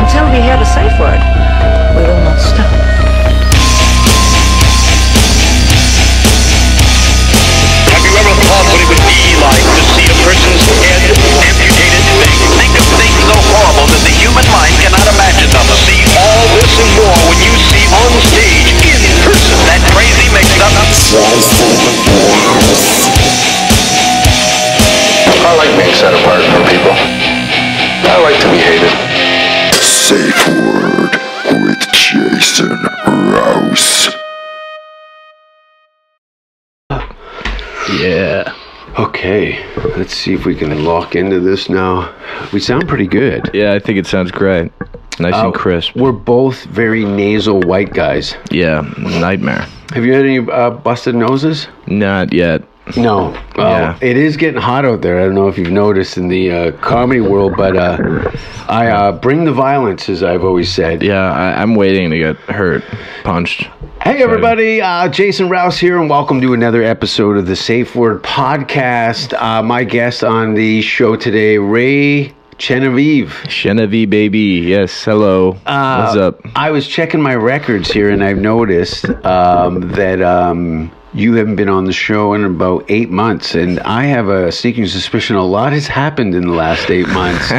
Until we hear the safe word, we will not stop. Person's head amputated? Think, think of things so horrible that the human mind cannot imagine them. See all this and more when you see on stage, in person, that crazy mixed up. I like being set apart from people. I like to be hated. Safe Word with Jason Rouse. Yeah. Okay, let's see if we can lock into this now. We sound pretty good. Yeah, I think it sounds great. Nice Uh, and crisp. We're both very nasal white guys. Yeah, nightmare. Have you had any uh, busted noses? Not yet. No. Well, Yeah. It is getting hot out there. I don't know if you've noticed in the uh, comedy world, but uh, I uh, bring the violence, as I've always said. Yeah, I, I'm waiting to get hurt, punched. Hey, everybody. Uh, Jason Rouse here, and welcome to another episode of the Safe Word Podcast. Uh, my guest on the show today, Ray Chenevey. Chenevey, baby. Yes, hello. Uh, What's up? I was checking my records here, and I've noticed um, that um, you haven't been on the show in about eight months, and I have a sneaking suspicion a lot has happened in the last eight months.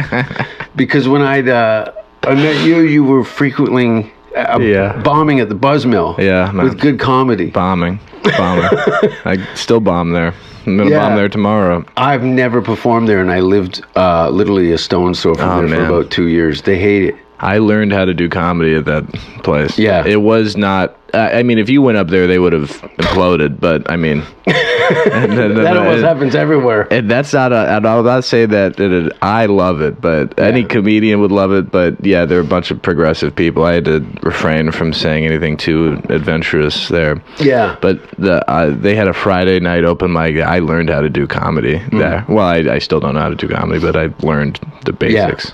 because when I'd uh, I met you, you were frequently uh, Yeah. bombing at the Buzz Mill. Yeah, man. with good comedy. Bombing. Bombing. I still bomb there. I'm going to Yeah. bomb there tomorrow. I've never performed there, and I lived uh, literally a stone's throw from Oh, there for about two years. They hate it. I learned how to do comedy at that place. Yeah. It was not. I I mean, if you went up there, they would have imploded. But I mean, That almost happens everywhere. And that's not a, and I'll not say that, that it, I love it, but any comedian would love it. But yeah, there are a bunch of progressive people. I had to refrain from saying anything too adventurous there. Yeah. But the uh, they had a Friday night open mic. I learned how to do comedy Hmm. there. Well, I, I still don't know how to do comedy, but I learned the basics.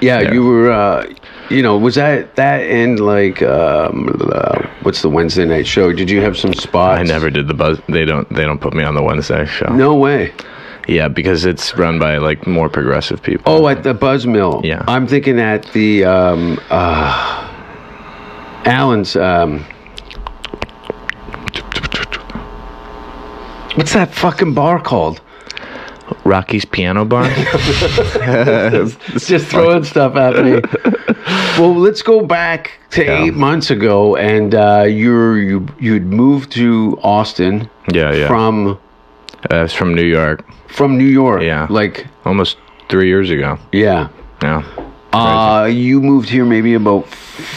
Yeah, Yeah. you were. Uh, you know, was that that and like um, uh, what's the Wednesday night show? Did you have some spots? I never did the buzz. They don't. They don't put me on the Wednesday show. No way. Yeah, because it's run by like more progressive people. Oh, at the Buzz Mill. Yeah. I'm thinking at the um, uh, Allen's. Um, what's that fucking bar called? Rocky's Piano Bar. It's just throwing stuff at me. well, let's go back to Yeah. eight months ago, and uh, you're you you'd moved to Austin yeah, yeah. from Uh, it's from New York, from New York. Yeah. like almost three years ago. yeah. Yeah, Uh, you moved here maybe about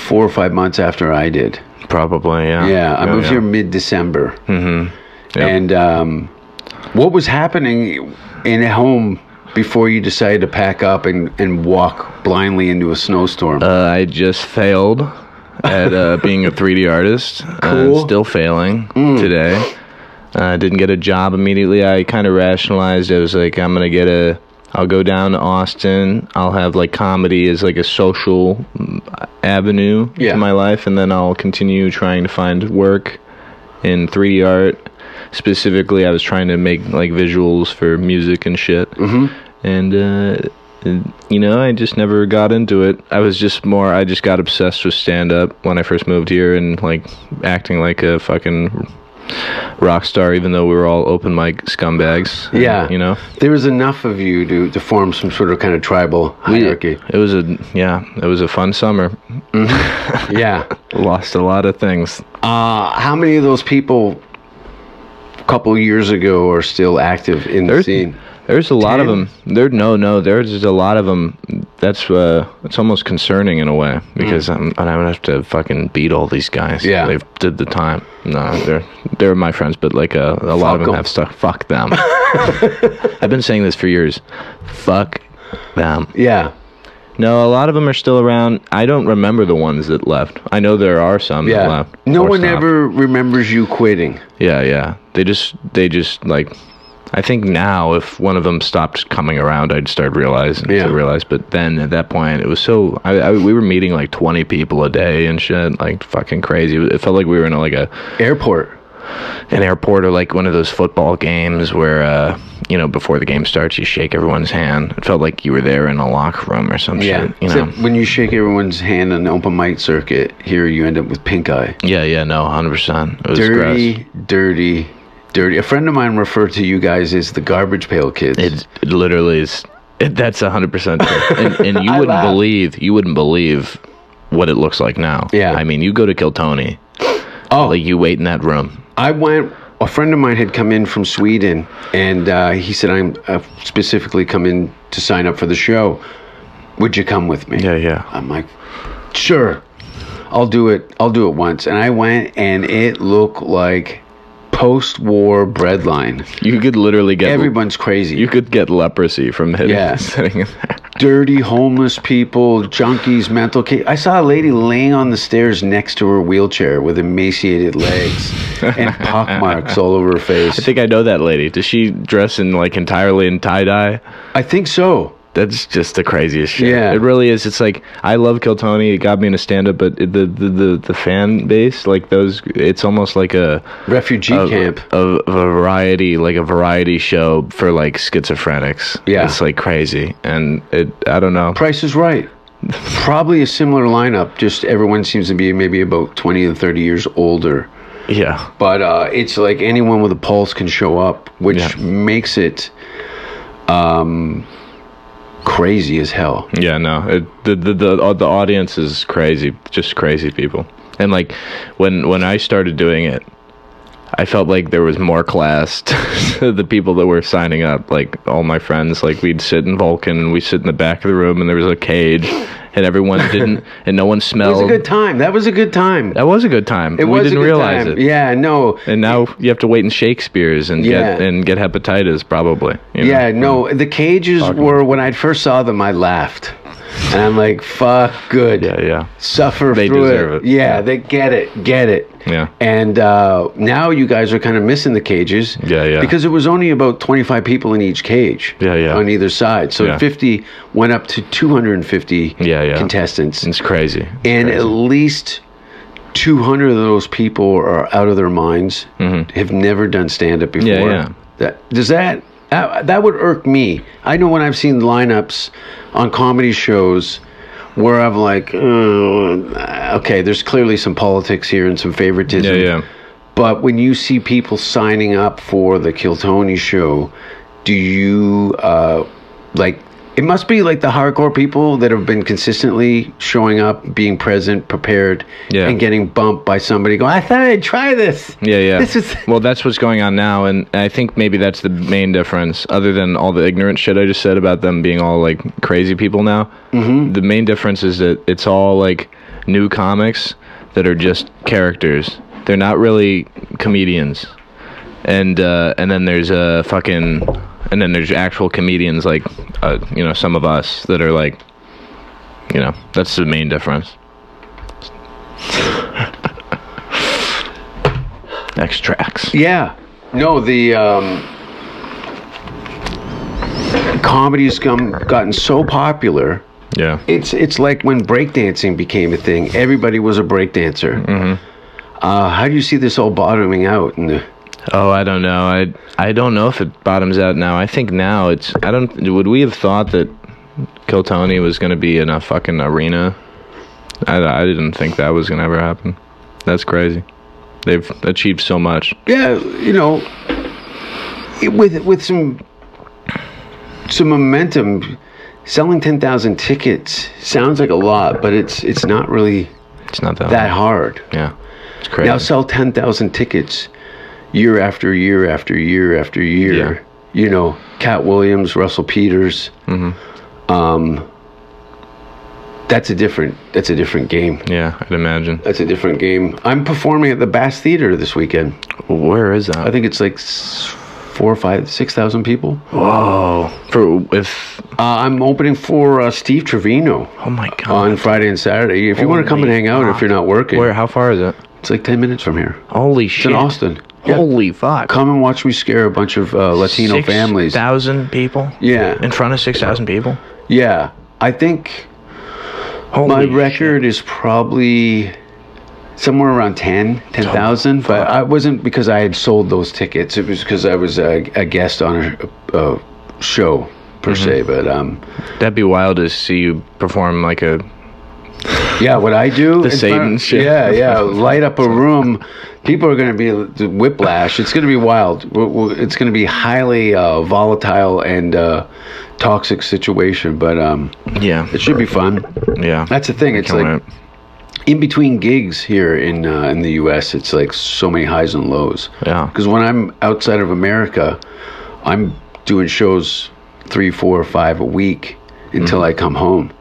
four or five months after I did. probably. Yeah. Yeah, I moved yeah. here mid December. Mm-hmm. Yep. And um, what was happening in a home before you decided to pack up and, and walk blindly into a snowstorm? Uh, I just failed at uh, being a 3D artist. Cool. Mm. Uh, still failing today. Uh, didn't get a job immediately. I kind of rationalized. I was like, I'm gonna get a. I'll go down to Austin. I'll have like comedy as like a social mm, avenue Yeah. to my life, and then I'll continue trying to find work in 3D art. Specifically, I was trying to make like visuals for music and shit. Mm-hmm. And uh, and, you know, I just never got into it. I was just more. I just got obsessed with stand up when I first moved here, and like acting like a fucking rock star, even though we were all open mic scumbags. Yeah, you know. there was enough of you to, to form some sort of kind of tribal We- hierarchy. It was a yeah. It was a fun summer. yeah. Lost a lot of things. Uh, how many of those people couple years ago are still active in the scene? There's a lot of them. There, no, no. There's a lot of them. That's uh, it's almost concerning in a way because I'm, and I would have to fucking beat all these guys. Mm. Yeah. they've did the time. No, they're they're my friends, but like uh, a lot of them them 'em. have stuff. Fuck them. I've been saying this for years. Fuck them. Yeah. No, a lot of them are still around. I don't remember the ones that left. I know there are some that Yeah. left. No one stopped. ever remembers you quitting. Yeah, yeah. They just they just like I think now if one of them stopped coming around, I'd start realizing Yeah. to realize. But then at that point, it was so I, I we were meeting like twenty people a day and shit, like fucking crazy. It felt like we were in a, like a Airport. An airport or like one of those football games where uh you know before the game starts you shake everyone's hand. It felt like you were there in a locker room or some Yeah. shit. You know. When you shake everyone's hand on the open mic circuit, here you end up with pink eye. Yeah, yeah, no, hundred percent. It was gross. Dirty, dirty, dirty. A friend of mine referred to you guys as the garbage pail kids. It, it literally is. It, that's hundred percent true. And, and you wouldn't laugh. believe you wouldn't believe what it looks like now. Yeah. I mean, you go to Kill Tony, oh, like you wait in that room. I went. A friend of mine had come in from Sweden, and uh, he said, "I'm uh, specifically come in to sign up for the show. Would you come with me?" Yeah, yeah. I'm like, "Sure, I'll do it. I'll do it once." And I went, and it looked like post-war breadline. You could literally get Everyone's crazy. You could get leprosy from hitting Yeah. sitting in there. dirty homeless people, junkies, mental case. I saw a lady laying on the stairs next to her wheelchair with emaciated legs and pock marks all over her face. I think I know that lady. Does she dress in like entirely in tie dye? I think so. That's just the craziest shit. Yeah. it really is. It's like I love Kill Tony. It got me into stand up, but the, the the the fan base, like those, it's almost like a Refugee a, camp. a, a variety, like a variety show for like schizophrenics. Yeah. it's like crazy, and it. I don't know. Price is right. Probably a similar lineup, just everyone seems to be maybe about 20 and 30 years older. Yeah, But uh, it's like anyone with a pulse can show up, which Yeah. makes it um, crazy as hell. yeah. No, it, the the the uh, the audience is crazy, just crazy people. And like when when I started doing it, I felt like there was more class to the people that were signing up. Like all my friends, like we'd sit in Vulcan and we sit in the back of the room and there was a cage and everyone didn't and no one smelled. It was a good time. That was a good time. that was a good time. It we was didn't a good realize time. it. Yeah, no. And now you have to wait in Shakespeare's and get and get hepatitis probably. you know? Yeah, no. The cages Talking. were when I first saw them. I laughed, and I'm like, "Fuck, good. Yeah, yeah. Suffer They through deserve it. it. Yeah, Yeah. they get it, get it. Yeah. And uh, now you guys are kind of missing the cages. Yeah, yeah. Because it was only about 25 people in each cage. Yeah, yeah. On either side, so Yeah. 50 went up to 250 Yeah, yeah. contestants, It's crazy. It's and crazy. at least 200 of those people are out of their minds. Have never done stand up before. Mm-hmm. yeah. That does that. Uh, that would irk me. I know when I've seen lineups on comedy shows where I'm like, uh, okay, there's clearly some politics here and some favoritism. yeah, yeah. But when you see people signing up for the Kill Tony show, do you uh, like? It must be like the hardcore people that have been consistently showing up, being present, prepared, Yeah. and getting bumped by somebody. Going, I thought I'd try this. Yeah, yeah. This is well, that's what's going on now, and I think maybe that's the main difference. Other than all the ignorant shit I just said about them being all like crazy people now, mm-hmm. the main difference is that it's all like new comics that are just characters. They're not really comedians, and uh, and then there's a uh, fucking, and then there's actual comedians like, uh, you know, some of us that are like, you know, that's the main difference. X tracks. Yeah. No, the um, comedy's come, gotten so popular. Yeah. It's it's like when breakdancing became a thing. Everybody was a breakdancer. Mm-hmm. Uh, how do you see this all bottoming out? And Oh, I don't know. I I don't know if it bottoms out now. I think now it's. I don't. Would we have thought that Kill Tony was going to be in a fucking arena? I, I didn't think that was going to ever happen. That's crazy. They've achieved so much. yeah, you know, it- with with some some momentum, selling ten thousand tickets sounds like a lot, but it's it's not really It's not that. that hard. Yeah. It's crazy. Now sell ten thousand tickets year after year after year after year. Yeah. You know, Katt Williams, Russell Peters. Mm-hmm. Um, that's a different. That's a different game. yeah, I'd imagine. That's a different game. I'm performing at the Bass Theater this weekend. Where is that? I think it's like four, five, six thousand people. Whoa. For with Uh, I'm opening for uh, Steve Trevino oh my god. on Friday and Saturday. If you want to come and hang out, if you're not working, Where? How far is it? It's like ten minutes from here. Holy It's shit. in Austin. Yeah. Holy fuck. Come and watch me scare a bunch of uh, Latino families. Thousand people. Yeah. In front of six thousand people. Yeah, I think Holy my shit. record is probably somewhere around 10 10,000 but I wasn't because I had sold those tickets it was because I was a, a guest on a, a show per se Mm-hmm. but um That'd be wild to see you perform like a. yeah what I do The Satan shit. yeah yeah light up a room people are going to be whiplash it's going to be wild it's going to be highly uh, volatile and uh, toxic situation but um Yeah. it should be fun Yeah. that's the thing it's like wait. in between gigs here in uh, in the U.S., it's like so many highs and lows. Yeah. Because when I'm outside of America, I'm doing shows three, four, five a week until Mm-hmm. I come home,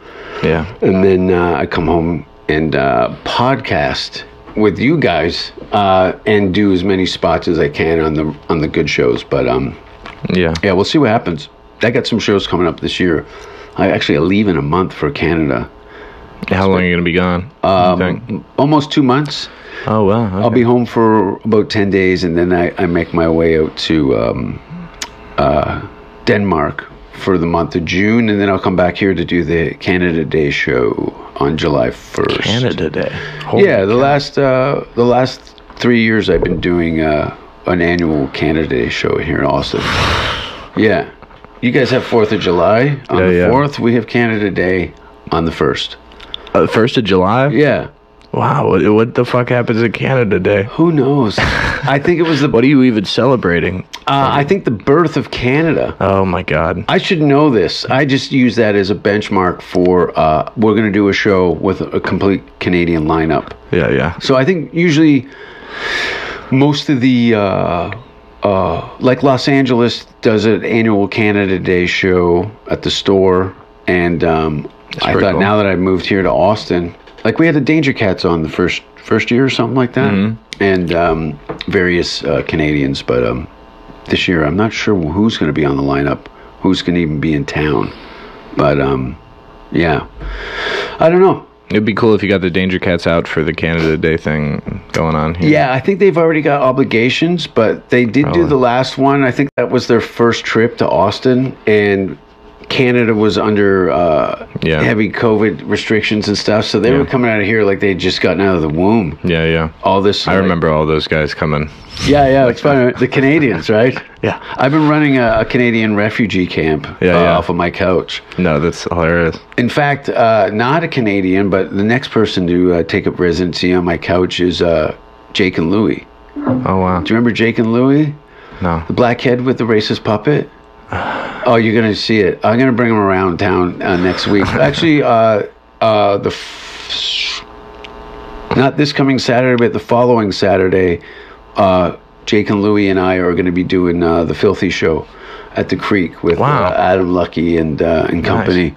Yeah. and then uh, I come home and uh, podcast with you guys uh, and do as many spots as I can on the on the good shows. But um, Yeah. yeah, we'll see what happens. I got some shows coming up this year. I actually leave in a month for Canada. How long are you gonna be gone? Um, almost two months. oh wow. I'll be home for about 10 days and then I, I make my way out to um, uh, Denmark for the month of June and then I'll come back here to do the Canada Day show on July 1st. Canada Day. Holy Yeah, the last uh, the last three years I've been doing uh, an annual Canada Day show here in Austin. Yeah. You guys have 4th of July on Yeah, the yeah. 4th. We have Canada Day on the 1st. Uh, First of July. Yeah. Wow. What, what the fuck happens in Canada Day? Who knows? I think it was the What are you even celebrating? Uh, I think the birth of Canada. Oh my god. I should know this. I just use that as a benchmark for uh, we're going to do a show with a complete Canadian lineup. Yeah. Yeah. So I think usually most of the uh, uh, like Los Angeles does an annual Canada Day show at the store, and um, I pretty thought cool. now that I moved here to Austin, like we had the Danger Cats on the first first year or something like that, Mm-hmm. and um, various uh, Canadians, but um, this year I'm not sure who's going to be on the lineup, who's going to even be in town, but um, yeah, I don't know. It'd be cool if you got the Danger Cats out for the Canada Day thing going on here. Yeah, I think they've already got obligations, but they did do Oh. the last one. I think that was their first trip to Austin, and Canada was under uh, Yeah. heavy COVID restrictions and stuff. So they Yeah. were coming out of here like they'd just gotten out of the womb. Yeah. Yeah. All this, I like- remember all those guys coming. Yeah, yeah, it's fun. The Canadians, right? Yeah. I've been running a, a Canadian refugee camp Yeah, uh, yeah. off of my couch. No, that's hilarious. In fact, uh, not a Canadian, but the next person to uh, take up residency on my couch is uh, Jake and Louie. Oh wow. Do you remember Jake and Louie? No. The black head with the racist puppet. Oh, you're gonna see it. I'm gonna bring him around town uh, next week. Actually, uh, uh, the f- not this coming Saturday, but the following Saturday, uh, Jake and Louie and I are going to be doing uh, the Filthy Show at the Creek with Wow. uh, Adam Lucky and uh, and company.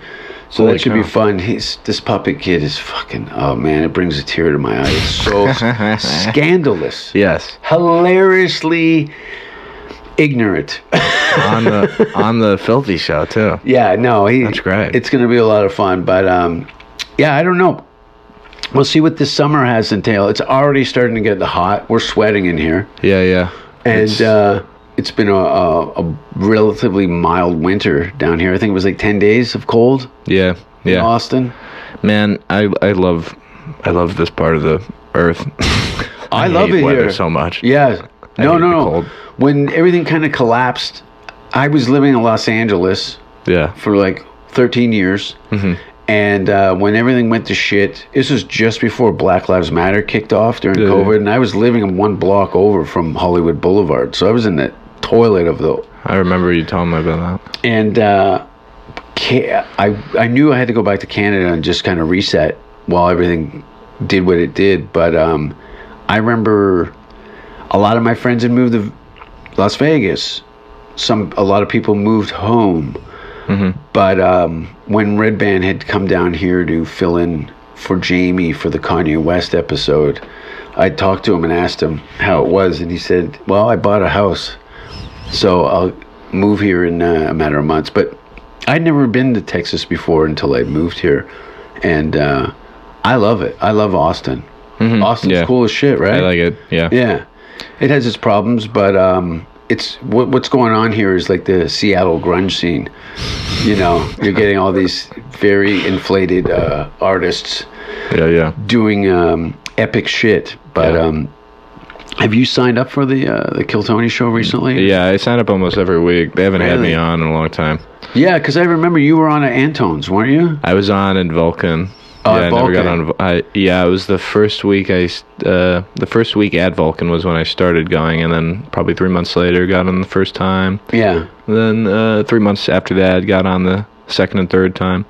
So Holy that should be fun. He's this puppet kid is fucking. Oh man, it brings a tear to my eye. It's so scandalous Yes. hilariously ignorant. On the on the filthy show too. yeah, no, he, That's great. It's going to be a lot of fun, but um, yeah, I don't know. We'll see what this summer has entail. It's already starting to get hot. We're sweating in here, Yeah. Yeah. and It's- uh, it's been a, a, a relatively mild winter down here. I think it was like ten days of cold yeah. in Yeah. Austin. Man, I I love I love this part of the earth. I, love hate it here so much. Yeah. No, no, no. When everything kind of collapsed, I was living in Los Angeles Yeah. for like 13 years. Mm-hmm. And uh, when everything went to shit, this was just before Black Lives Matter kicked off during Yeah, yeah. COVID, and I was living one block over from Hollywood Boulevard, so I was in the toilet of the. I remember you telling me about that. And uh, I I knew I had to go back to Canada and just kind of reset while everything did what it did. But um, I remember a lot of my friends had moved to Las Vegas. Some a lot of people moved home. But um, when Redban had come down here to fill in for Jamie for the Kanye West episode, I talked to him and asked him how it was, and he said, "Well, I bought a house so I'll move here in uh, a matter of months. But I'd never been to Texas before until I moved here, and uh, I love it. I love Austin. Austin's yeah. cool as shit, right? I like it. Yeah. Yeah, it has its problems, but um, it's what, what's going on here is like the Seattle grunge scene. You know, you're getting all these very inflated uh, artists Yeah. Yeah. doing um, epic shit. But Yeah. um, have you signed up for the uh, the Kill Tony show recently? Yeah. I sign up almost every week. They haven't had me on in a long time. yeah, because I remember you were on at Antone's, weren't you? I was on in Vulcan. Oh, yeah, I never got on. I, yeah, it was the first week I uh, the first week at Vulcan was when I started going, and then probably three months later got on the first time. Yeah. Then uh, three months after that got on the second and third time.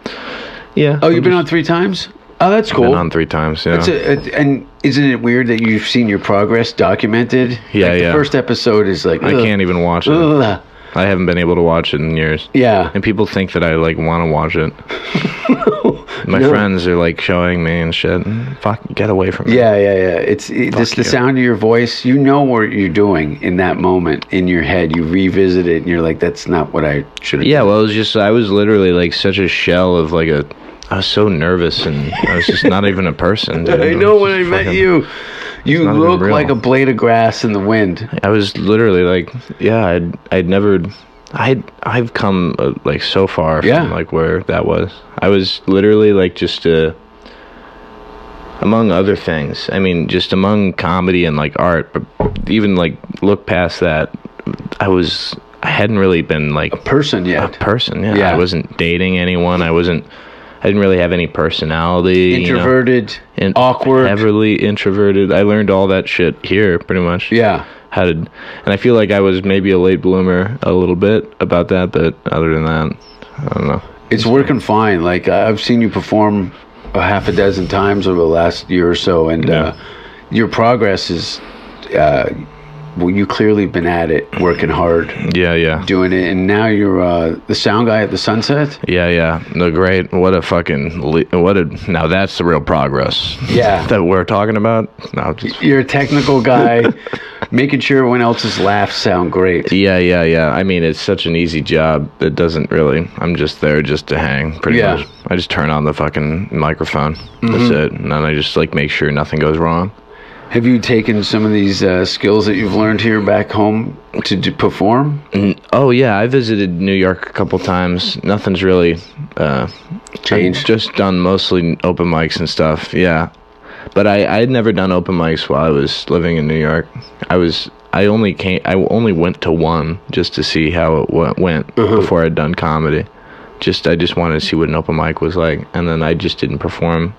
Yeah. Oh, you've been just- on three times. Oh, that's cool. Been on three times. Yeah. It's a, and isn't it weird that you've seen your progress documented? Yeah, like the yeah. first episode is like I can't even watch it. ugh. I haven't been able to watch it in years. Yeah. And people think that I like want to watch it. My No. friends are like showing me and shit. Fuck, get away from me. Yeah, yeah, yeah. It's it, just the you. sound of your voice. You know what you're doing in that moment in your head. You revisit it, and you're like, "That's not what I should have." Yeah, well, it was just I was literally like such a shell of like a. I was so nervous and I was just not even a person. Dude. I know when I met fucking- you. You look like a blade of grass in the wind. I was literally like, yeah, I'd I'd never. I'd I've come uh, like so far Yeah. from like where that was. I was literally like just uh among other things. I mean, just among comedy and like art, but even like look past that, I was I hadn't really been like a Person yet. a person. Yeah, Yeah. I wasn't dating anyone. I wasn't. I didn't really have any personality. you know, Introverted, and awkward. heavily introverted. I learned all that shit here, pretty much. Yeah. How to, and I feel like I was maybe a late bloomer a little bit about that, but other than that, I don't know. It's working fine. Like I've seen you perform a half a dozen times over the last year or so, and uh, your progress is. Uh, well, you clearly been at it, working hard, Yeah, yeah, doing it, and now you're uh, the sound guy at the Sunset. yeah, yeah. No, great. What a fucking. Le- what a. Now that's the real progress. Yeah. that we're talking about. No, just You're a technical guy, making sure everyone else's laughs sound great. Yeah, yeah, yeah. I mean, it's such an easy job. It doesn't really. I'm just there just to hang, pretty Yeah. much. I just turn on the fucking microphone. Mm-hmm. That's it. And then I just like make sure nothing goes wrong. Have you taken some of these uh, skills that you've learned here back home to do, perform? N- Oh yeah, I visited New York a couple times. Nothing's really uh, Changed? I've just done mostly open mics and stuff. Yeah, but I I had never done open mics while I was living in New York. I was I only came I only went to one just to see how it w- went before I'd done comedy. Just I just wanted to see what an open mic was like, and then I just didn't perform.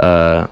Uh,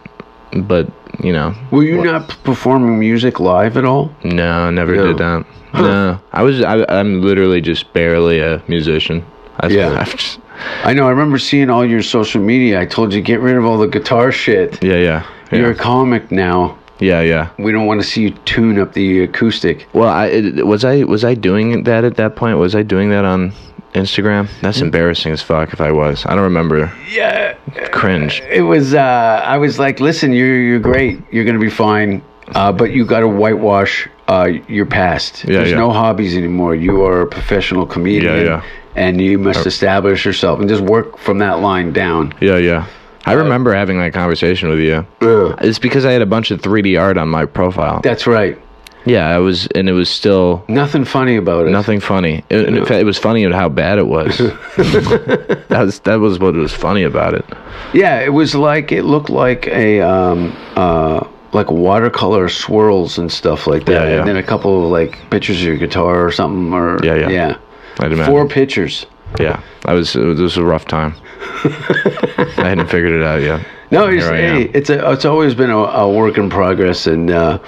but you know, Were you not performing music live at all? no, never No. did that. No, I was. I, I'm literally just barely a musician. I, Yeah. I've just, I know. I remember seeing all your social media. I told you get rid of all the guitar shit. yeah, yeah, yeah, You're a comic now. yeah, yeah. We don't want to see you tune up the acoustic. Well, I it, was I was I doing that at that point? Was I doing that on Instagram? That's Mm. embarrassing as fuck. If I was, I don't remember. Yeah, Cringe. it was. Uh, I was like, listen, you're you're great. You're gonna be fine. Uh, but you got to whitewash uh, your past. Yeah, There's yeah. no hobbies anymore. You are a professional comedian. Yeah, yeah. And you must establish yourself and just work from that line down. Yeah, yeah. I remember having that conversation with you. Ugh. It's because I had a bunch of 3D art on my profile. That's right. Yeah, I was, and it was still Nothing funny about it. nothing funny. It, in fact, it was funny at how bad it was. that was that was what was funny about it. Yeah, it was like it looked like a um uh like watercolor swirls and stuff like that, Yeah, yeah. and then a couple of like pictures of your guitar or something. Or Yeah, yeah. yeah. I'd imagine. Four pictures. Yeah, I was. It was a rough time. I hadn't figured it out yet. No, it's, hey, it's a it's always been a, a work in progress. And uh,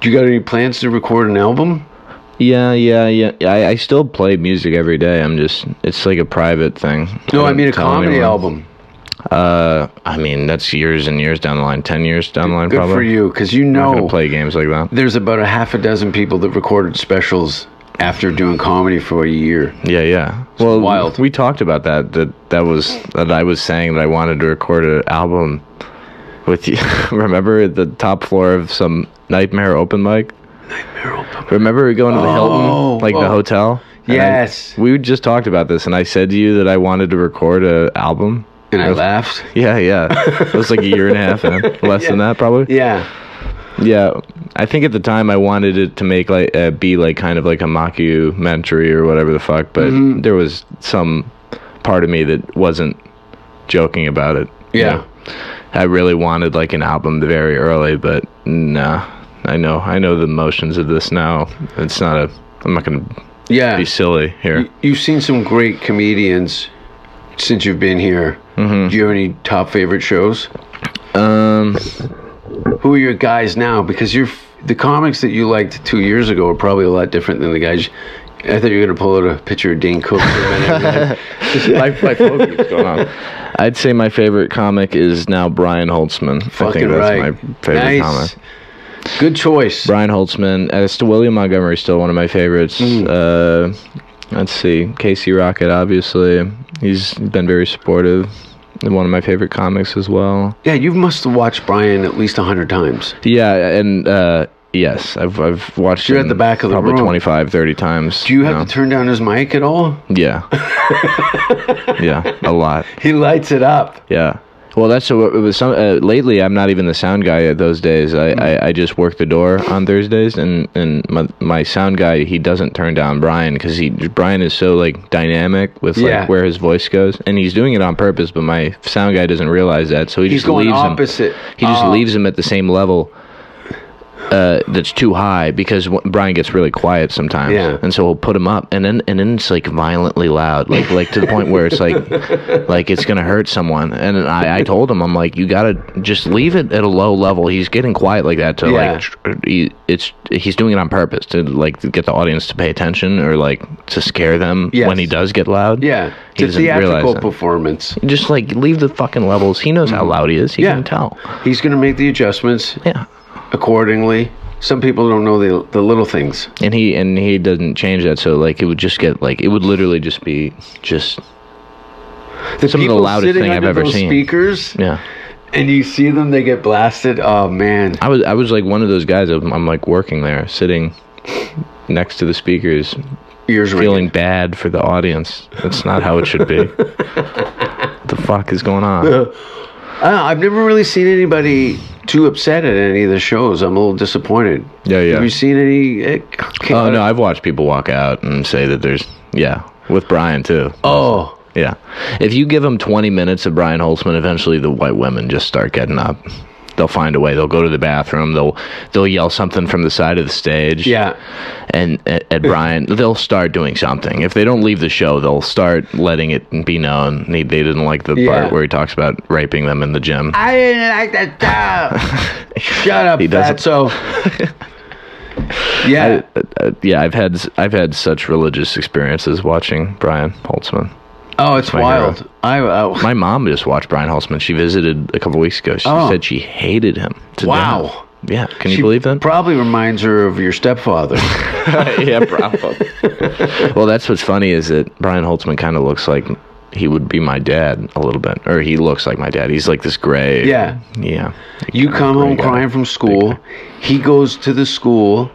do you got any plans to record an album? Yeah, yeah, yeah. I, I still play music every day. I'm just. It's like a private thing. No, I don't mean a comedy anyone. album. Uh, I mean that's years and years down the line. Ten years down the line, Good probably. for you, because you know play games like that. there's about a half a dozen people that recorded specials after doing comedy for a year. Yeah, yeah. Well, wild. we talked about that. That that was that I was saying that I wanted to record an album with you. Remember the top floor of some nightmare open mic? Nightmare open mic. Remember going to the Oh, Hilton, like the oh. hotel? And I- Yes. we just talked about this, and I said to you that I wanted to record a album. And I Of- laughed. Yeah, yeah. it was like a year and a half, in. less than that probably. Yeah. Yeah, I think at the time I wanted it to make like uh, be like kind of like a mockumentary or whatever the fuck, but Mm-hmm. there was some part of me that wasn't joking about it. you Yeah. know? I really wanted like an album very early, but nah. I know, I know the motions of this now. It's not a. I'm not gonna Yeah. be silly here. You- You've seen some great comedians since you've been here. Mm-hmm. Do you have any top favorite shows? Um, Who are your guys now? Because you're the comics that you liked two years ago are probably a lot different than the guys. I thought you were gonna pull out a picture of Dane Cook. for a minute. phone keeps going on. I'd say my favorite comic is now Brian Holtzman. I Fucking think that's right. my favorite nice. comic. Good choice. Brian Holtzman. As to William Montgomery, still one of my favorites. Mm. Uh, let's see, Casey Rocket. Obviously, he's been very supportive. One of my favorite comics as well. Yeah, you must have watched Brian at least a hundred times. Yeah, and uh, yes, I've I've watched. You're at the back of the probably room. 25, 30 times. Do you have now. to turn down his mic at all? Yeah. yeah, a lot. He lights it up. Yeah. Well, that's what it was. Some uh, lately, I'm not even the sound guy at those days. I, I, I just work the door on Thursdays, and and my, my sound guy he doesn't turn down Brian because he Brian is so like dynamic with like Yeah. where his voice goes, and he's doing it on purpose. But my sound guy doesn't realize that, so he He's just going leaves opposite. him. He just Oh. leaves him at the same level. Uh, that's too high because w- Brian gets really quiet sometimes, Yeah. and so we'll put him up, and then and then it's like violently loud, like like to the point where it's like like it's gonna hurt someone. And I, I told him, I'm like, you gotta just leave it at a low level. He's getting quiet like that to Yeah. like tr- he, it's he's doing it on purpose to like to get the audience to pay attention or like to scare them Yes. when he does get loud. Yeah, he it's a theatrical performance. Just like leave the fucking levels. He knows how loud he is. He Mm-hmm. Yeah. can tell. He's going to make the adjustments Yeah. Accordingly. Some people don't know the the little things. and he and he doesn't change that so like it would just get like it would literally just be just The Some of the loudest thing I've ever seen. Speakers, yeah and you see them, they get blasted. Oh man, i was i was like one of those guys i'm, I'm like working there sitting next to the speakers ears feeling ringing. bad for the audience that's not how it should be what the fuck is going on Uh, I've never really seen anybody too upset at any of the shows. I'm a little disappointed. Yeah, yeah. Have you seen any? eh, oh no i've watched people walk out and say that there's yeah with brian too Oh, yeah if you give them 20 minutes of brian holtzman eventually the white women just start getting up they'll find a way they'll go to the bathroom they'll they'll yell something from the side of the stage yeah. and at, at Brian, they'll start doing something. If they don't leave the show, they'll start letting it be known they, they didn't like the Yeah. part where he talks about raping them in the gym. I didn't like that. Stuff. Shut up, He doesn't- So. yeah. Uh, uh, yeah, I've had I've had such religious experiences watching Brian Holtzman. Oh, it's wild. I. Uh, My mom just watched Brian Holtzman. She visited a couple weeks ago. She Oh. said she hated him. to Wow. death. Yeah, can you she believe that? Probably reminds her of your stepfather. yeah, probably. well, that's what's funny is that Brian Holtzman kind of looks like he would be my dad a little bit, or he looks like my dad. He's like this gray. Yeah. Yeah. You come home guy. crying from school. He goes to the school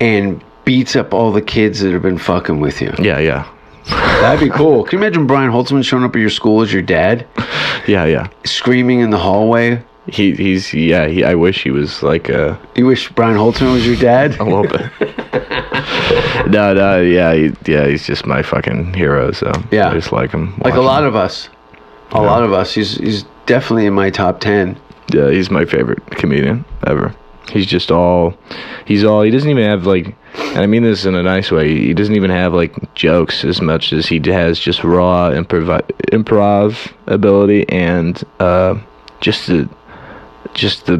and beats up all the kids that have been fucking with you. Yeah, yeah, That'd be cool. Can you imagine Brian Holtzman showing up at your school as your dad, yeah, yeah. screaming in the hallway? He he's yeah. He, I wish he was like uh, You wish Brian Holtzman was your dad? a little bit. no, no, yeah, he, yeah. He's just my fucking hero. So Yeah. I just like him. Like a lot him. of us. A lot of us. He's he's definitely in my top ten. Yeah, he's my favorite comedian ever. He's just all, he's all. He doesn't even have like, and I mean this in a nice way. He doesn't even have like jokes as much as he has just raw improv improv ability and uh, just the just the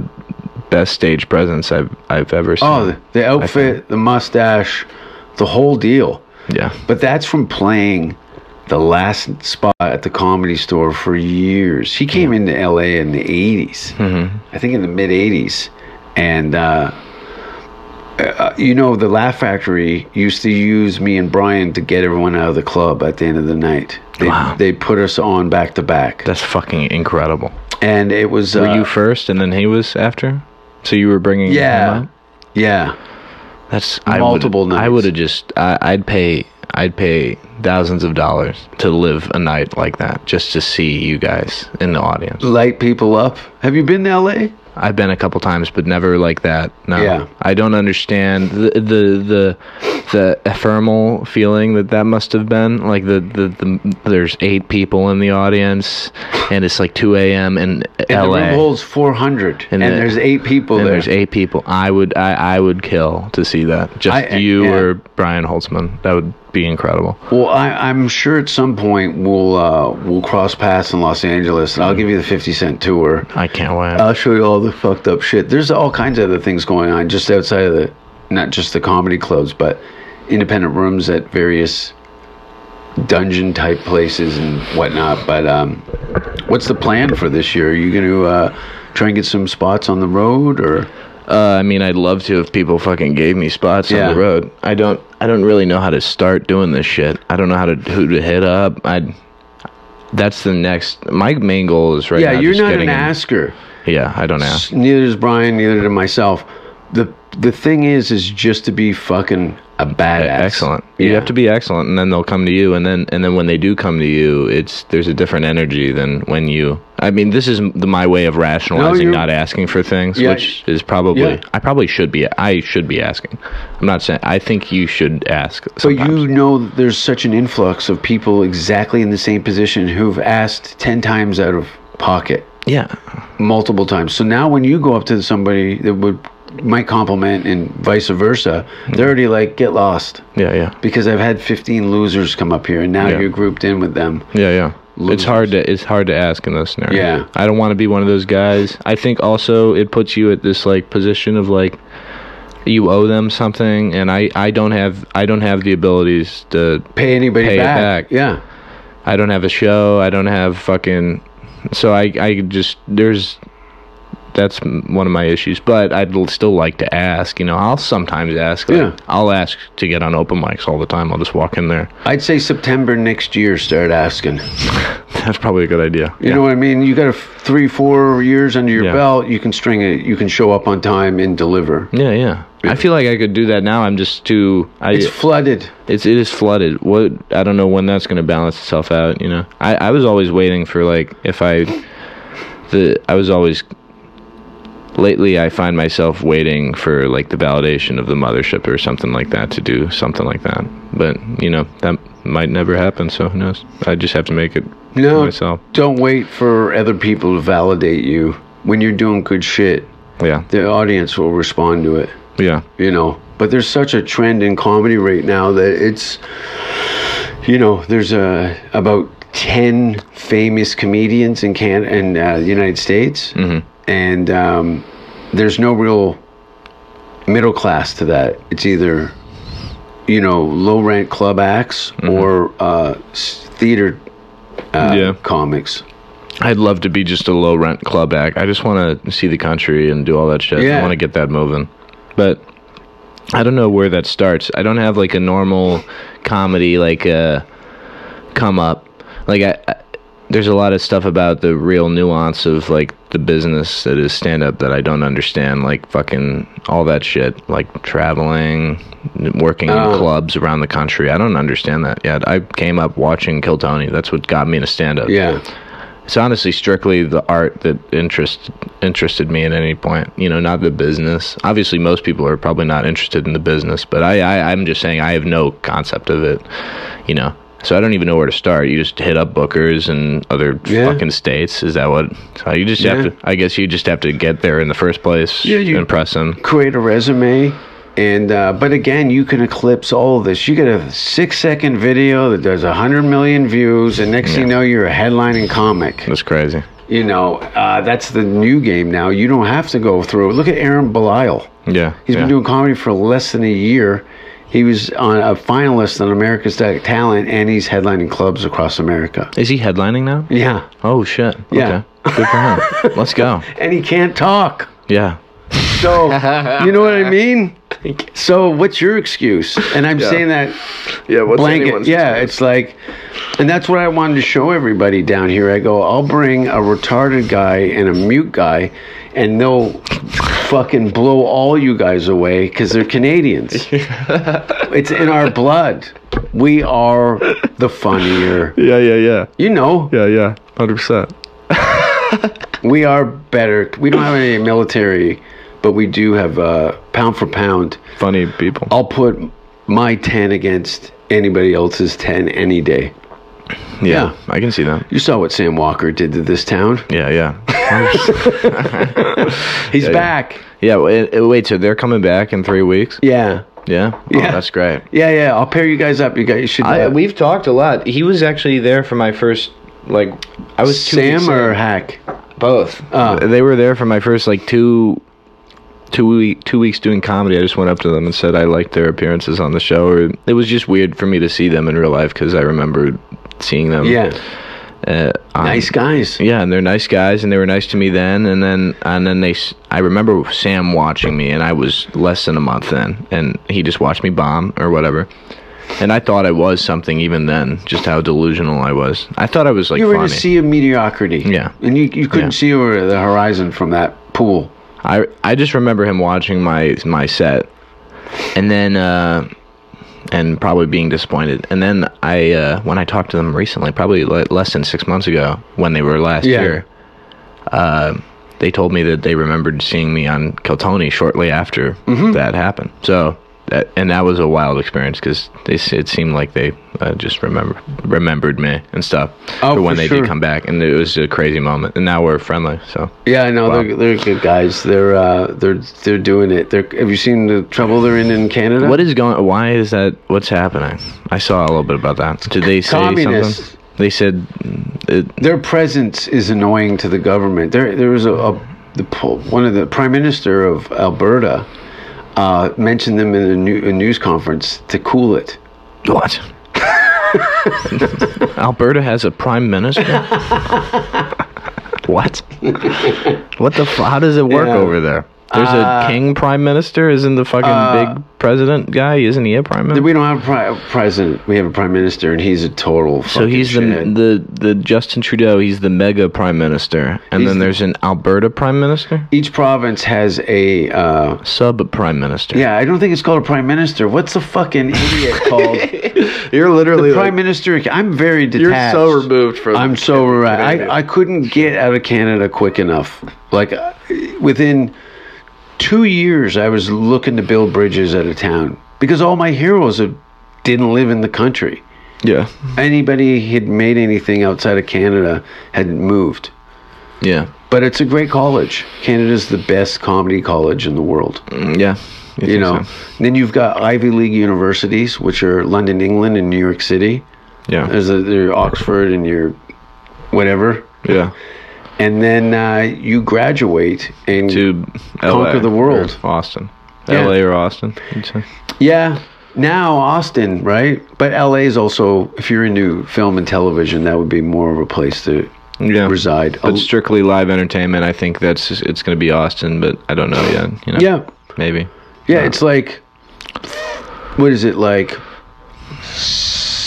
best stage presence I've I've ever seen. Oh, the, the outfit, the mustache, the whole deal. yeah, But that's from playing the last spot at the comedy store for years. He came into LA in the 80s, Mm-hmm. I think in the mid 80s. And, uh, uh, you know, the Laugh Factory used to use me and Brian to get everyone out of the club at the end of the night. They, Wow. they put us on back to back. that's fucking incredible. And it was. Were uh, you first and then he was after? So you were bringing him Yeah. up? Yeah. That's I Multiple would, I nights. would have just. I, I'd pay. I'd pay thousands of dollars to live a night like that just to see you guys in the audience. Light people up. Have you been to L.A.? I've been a couple times, but never like that. No, Yeah. I don't understand the the the the ephemeral feeling that that must have been. Like the the, the there's eight people in the audience, and it's like two a.m. in And L.A. the room holds 400, and, And the- there's eight people there. there's eight people. I would I, I would kill to see that. Just I- you yeah. or Brian Holtzman. That would be incredible. Well, I, I'm sure at some point we'll uh, we'll cross paths in Los Angeles, and I'll give you the 50 cent tour. I can't wait. I'll show you all the fucked up shit. There's all kinds of other things going on just outside of the, not just the comedy clubs, but independent rooms at various dungeon type places and whatnot. But um, what's the plan for this year? Are you going to uh, try and get some spots on the road, or Uh, I mean, I'd love to if people fucking gave me spots Yeah. on the road. I don't. I don't really know how to start doing this shit. I don't know how to who to hit up. I. That's the next. My main goal is right yeah, now. you're just not an getting in- asker. Yeah, I don't ask. Neither is Brian. Neither did myself. The The thing is, is just to be fucking a badass. excellent. You have to be excellent, and then they'll come to you, and then and then when they do come to you, it's there's a different energy than when you. I mean, this is the, my way of rationalizing you're- not asking for things, Yeah. which is probably Yeah. I probably should be. I should be asking. I'm not saying. I think you should ask. But you know that there's such an influx of people exactly in the same position who've asked 10 times out of pocket yeah, multiple times. So now when you go up to somebody that would might compliment and vice versa, they're already like, get lost. yeah, yeah. Because I've had 15 losers come up here and now Yeah. you're grouped in with them. Yeah, yeah. Losers. It's hard to it's hard to ask in those scenarios. Yeah. I don't want to be one of those guys. I think also it puts you at this like position of like you owe them something and I I don't have I don't have the abilities to Pay anybody Pay back. back. Yeah. I don't have a show, I don't have fucking so I I just there's that's one of my issues, but I'd still like to ask. You know, I'll sometimes ask. like, Yeah. I'll ask to get on open mics all the time. I'll just walk in there. I'd say September next year, start asking. That's probably a good idea. You know what I mean? You got a f- three, four years under your Yeah. belt. You can string it. You can show up on time and deliver. Yeah, yeah. I feel like I could do that now. I'm just too. I, It's it's flooded. it is flooded. What I don't know when that's going to balance itself out. You know, I I was always waiting for like if I the I was always lately I find myself waiting for like the validation of the mothership or something like that to do something like that. But you know that might never happen. So who knows? I just have to make it No, myself. don't wait for other people to validate you. When you're doing good shit, Yeah, the audience will respond to it. yeah, You know, but there's such a trend in comedy right now that it's, you know, there's a about ten famous comedians in Can in uh, the United States, Mhm. And um, there's no real middle class to that. It's either, you know, low rent club acts or uh, theater uh, Yeah. comics. I'd love to be just a low rent club act. I just want to see the country and do all that shit. Yeah. I want to get that moving. But I don't know where that starts. I don't have like a normal comedy like uh come up. Like I, I there's a lot of stuff about the real nuance of like the business that is stand up that I don't understand like fucking all that shit like traveling working Oh. in clubs around the country. I don't understand that yet. I came up watching Kill Tony. That's what got me into stand up Yeah, it's honestly strictly the art that interest interested me at any point. You know, not the business. Obviously, most people are probably not interested in the business, but I, I I'm just saying I have no concept of it. You know, so I don't even know where to start. You just hit up bookers and other Yeah. fucking states. Is that what? So you just Yeah. have to. I guess you just have to get there in the first place. Yeah, you- impress them. create a resume and uh, but again you can eclipse all of this you get a six second video that does a hundred million views and next thing you know you're a headlining comic That's crazy. you know uh, that's the new game now you don't have to go through look at aaron Belial. Yeah, He's yeah. been doing comedy for less than a year he was on a finalist on america's Got talent and he's headlining clubs across america Is he headlining now? yeah Oh shit. Yeah. Okay. Good for him. Let's go. and he can't talk Yeah. So, you know what I mean? So, what's your excuse? And I'm saying that Yeah, what's blanket. Yeah, excuse? it's like, and that's what I wanted to show everybody down here. I go, I'll bring a retarded guy and a mute guy, and they'll fucking blow all you guys away because they're Canadians. it's in our blood. We are the funnier. Yeah, yeah, yeah. You know, Yeah, yeah. 100%. we are better. We don't have any military, but we do have uh, pound for pound. Funny people. I'll put my 10 against anybody else's 10 any day. yeah, yeah. I can see that. You saw what Sam Walker did to this town. Yeah, yeah. He's yeah. back. yeah, wait, wait, so they're coming back in three weeks? Yeah. Yeah? Oh, Yeah. that's great. Yeah, yeah. I'll pair you guys up. You guys you should. I, uh, we've talked a lot. He was actually there for my first, like, I was two Sam weeks or in. Hack? both. Oh. They were there for my first like two, two week, two weeks doing comedy. I just went up to them and said I liked their appearances on the show. Or it was just weird for me to see them in real life because I remember seeing them. Yeah. uh, on- Nice guys. Yeah, and they're nice guys, and they were nice to me then, and then and then they. I remember Sam watching me, and I was less than a month in, and he just watched me bomb or whatever. And I thought I was something even then, just how delusional I was. I thought I was like you were in funny. a sea of mediocrity. Yeah. And you, you couldn't Yeah. see over the horizon from that pool. I I just remember him watching my my set, and then uh, and probably being disappointed. And then I uh, when I talked to them recently, probably le- less than six months ago, when they were last Yeah. year, uh, they told me that they remembered seeing me on Kill Tony shortly after Mm-hmm. that happened. So. That, and that was a wild experience because it seemed like they uh, just remember remembered me and stuff Oh, for when for they sure. did come back, and it was a crazy moment. And now we're friendly, so Yeah, I know Wow. they're they're good guys. They're uh, they're they're doing it. They're have you seen the trouble they're in in Canada? What is going? Why is that? What's happening? I saw a little bit about that. Did they say Communists. something? They said it, Their presence is annoying to the government. There there was a, a the one of the prime minister of Alberta uh, mentioned them in a, new, a news conference to cool it. what? Alberta has a prime minister. what? What the? f- How does it work Yeah. over there? There's Uh, a king prime minister. Isn't the fucking big president guy? Isn't he a prime minister? We don't have a pri- president. We have a prime minister, and he's a total. So he's the, the the Justin Trudeau. He's the mega prime minister, and He's then the- there's an Alberta prime minister, Each province has a. Uh, sub prime minister. yeah, I don't think it's called a prime minister. What's the fucking idiot called? you're literally the prime minister. I'm very detached. You're so removed from. I'm so right. I, I couldn't get out of Canada quick enough. Like uh, within two years, I was looking to build bridges out of town because all my heroes didn't live in the country. yeah, Anybody had made anything outside of Canada had moved. yeah, But it's a great college. Canada's the best comedy college in the world. Mm, yeah. You think know. so? Then you've got Ivy League universities, which are London, England, and New York City. Yeah, There's a, there Oxford and your whatever. yeah. And then uh, you graduate and To Conquer LA the world. or Austin, Yeah. L.A. or Austin. yeah now austin right but la is also if you're into film and television that would be more of a place to Yeah, reside But strictly live entertainment, I think that's it's going to be Austin, but I don't know yet. You know, yeah maybe. yeah it's like what is it like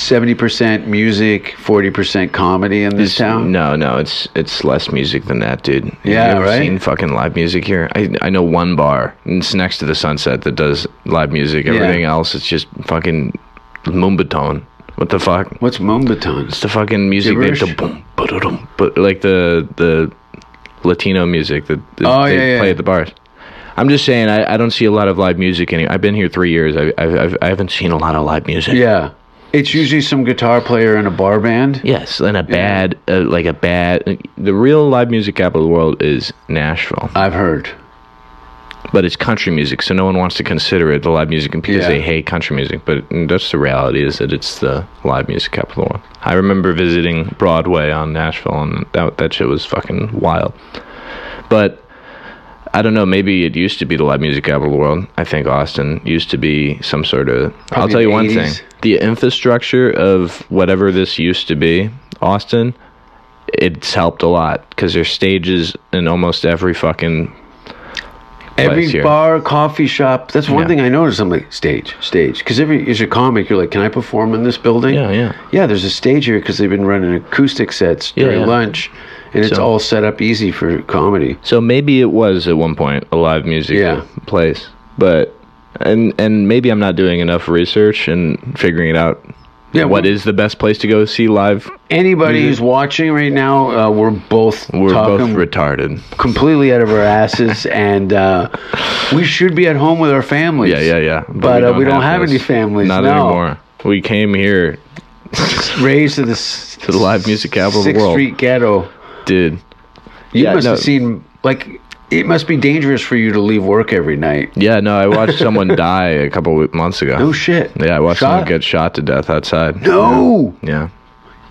70% music 40% comedy in this It's- town No, no, it's it's less music than that, dude. Have Yeah, right? Seen fucking live music here? I I know one bar. and It's next to the Sunset that does live music. Yeah. Everything else, it's just fucking Moombahton. What the fuck? what's Moombahton? It's the fucking music they Gibberish? the boom, ba-da-dum, but like the the Latino music that, that Oh, they yeah, play at the bars. I'm just saying, I, I don't see a lot of live music anymore. I've been here three years. I, I've, I've, I haven't seen a lot of live music. yeah it's usually some guitar player in a bar band Yes, and a bad, uh, like a bad. The real live music capital of the world is Nashville, i've heard but it's country music, so no one wants to consider it the live music because Yeah. they hate country music. But that's the reality is that it's the live music capital of the world. I remember visiting Broadway on Nashville, and that that shit was fucking wild. But I don't know. Maybe it used to be the live music capital of the world. I think Austin used to be some sort of. I'll tell you one 80s. thing: the infrastructure of whatever this used to be, Austin, it's helped a lot because there's stages in almost every fucking Every bar, coffee shop. That's one Yeah. thing I noticed. I'm like stage, stage. Because every as a comic, you're like, can I perform in this building? Yeah, yeah. Yeah, there's a stage here because they've been running acoustic sets Yeah, during yeah. lunch, and it's So- all set up easy for comedy. So maybe it was at one point a live music Yeah. place, but and and maybe I'm not doing enough research and figuring it out. Yeah, what we- is the best place to go see live? Anybody who's watching right now, uh, we're both We're both retarded. completely out of our asses, and uh, we should be at home with our families. Yeah, yeah, yeah. But, uh, we don't have this. any families, Not no. anymore. We came here Raised to the to the live music capital of the world, Street ghetto. Dude. You Yeah, must no. have seen like it must be dangerous for you to leave work every night. Yeah, no, I watched someone die a couple months ago. No shit. Yeah, I watched Shot? someone get shot to death outside. No. Yeah.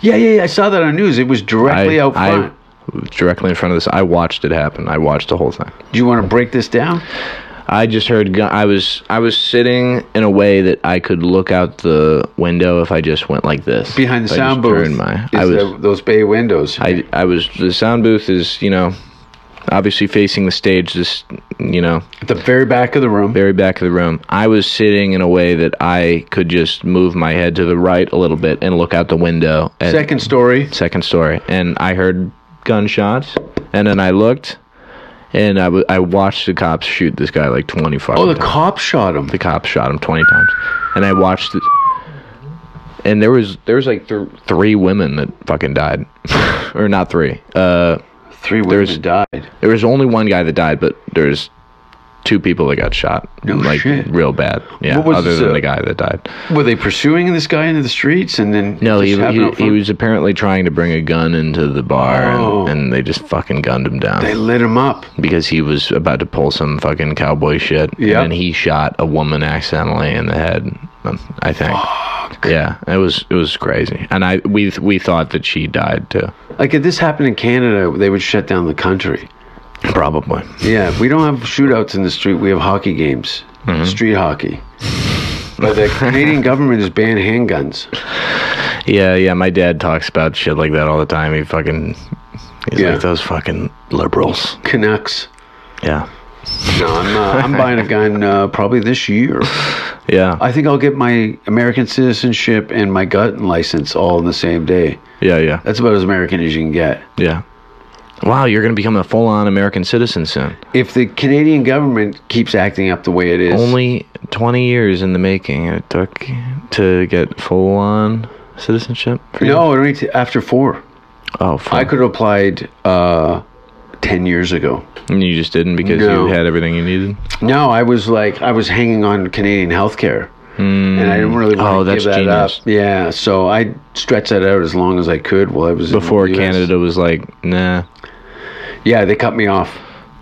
Yeah, yeah, yeah. I saw that on news. It was directly out front. I directly in front of this. I watched it happen. I watched the whole thing. Do you want to break this down? I just heard. gun- I was I was sitting in a way that I could look out the window if I just went like this Behind the sound booth. My, is I was. the- those bay windows. I I was. The sound booth is you know, obviously facing the stage. This you know, at the very back of the room. very back of the room. I was sitting in a way that I could just move my head to the right a little bit and look out the window. Second story. second story, and I heard gunshots, and then I looked, and I I watched the cops shoot this guy like twenty fucking Oh, the times. cop shot him. The cops shot him twenty times, and I watched it. And there was there was like th- three women that fucking died, or not three. Uh, Three women There's- died. there was only one guy that died, but there's two people that got shot. No like shit. real bad. Yeah, other this, than uh, the guy that died. Were they pursuing this guy into the streets and then? No, he he, he was apparently trying to bring a gun into the bar, Oh. and, and they just fucking gunned him down. They lit him up. because he was about to pull some fucking cowboy shit. Yep. And then he shot a woman accidentally in the head. um, I think. Fuck. Yeah, it was it was crazy, and I we we thought that she died too. Like if this happened in Canada, they would shut down the country. Probably. Yeah, we don't have shootouts in the street. We have hockey games, Mm-hmm. street hockey. But the Canadian government has banned handguns. Yeah, yeah. My dad talks about shit like that all the time. He fucking he's Yeah. like those fucking liberals. Canucks. Yeah, No, I'm uh, I'm buying a gun uh, probably this year. yeah, I think I'll get my American citizenship and my gun license all in the same day. yeah, yeah, That's about as American as you can get. yeah. Wow, you're gonna become a full-on American citizen soon. If the Canadian government keeps acting up the way it is, Only 20 years in the making it took to get full-on citizenship. For you? no, it only t- after four. Oh, fuck. I could have applied uh, ten years ago. And you just didn't because No. you had everything you needed. No, I was like I was hanging on Canadian healthcare, and I didn't really want Oh, to that's give that genius. up. Yeah, so I stretched that out as long as I could while I was in Before. Canada was like, nah. Yeah, they cut me off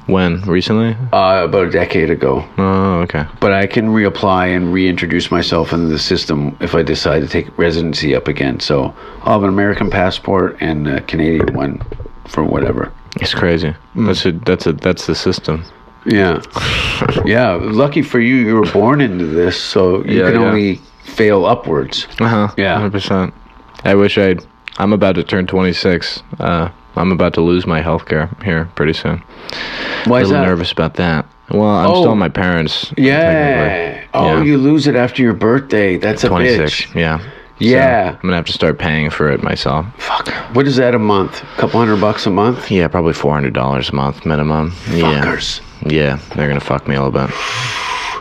When recently? uh, about a decade ago, Oh, okay. but I can reapply and reintroduce myself into the system if I decide to take residency up again. So I'll have an American passport and a Canadian one for whatever. It's crazy. Hmm. That's a that's a that's the system. Yeah, yeah. Lucky for you, you were born into this, so you Yeah, can yeah. only fail upwards. Uh huh. Yeah. Hundred percent. I wish I'd. I'm about to turn 26. Uh, I'm about to lose my health care here pretty soon. Why is that? nervous about that. Well, I'm Oh. still my parents. Yeah. Oh, Yeah. you lose it after your birthday. That's a 26. bitch. Yeah. Yeah. So I'm gonna have to start paying for it myself. Fuck. What is that a month? A couple hundred bucks a month? Yeah, probably four hundred dollars a month minimum. Yeah. Fuckers. Yeah, they're gonna fuck me a little bit.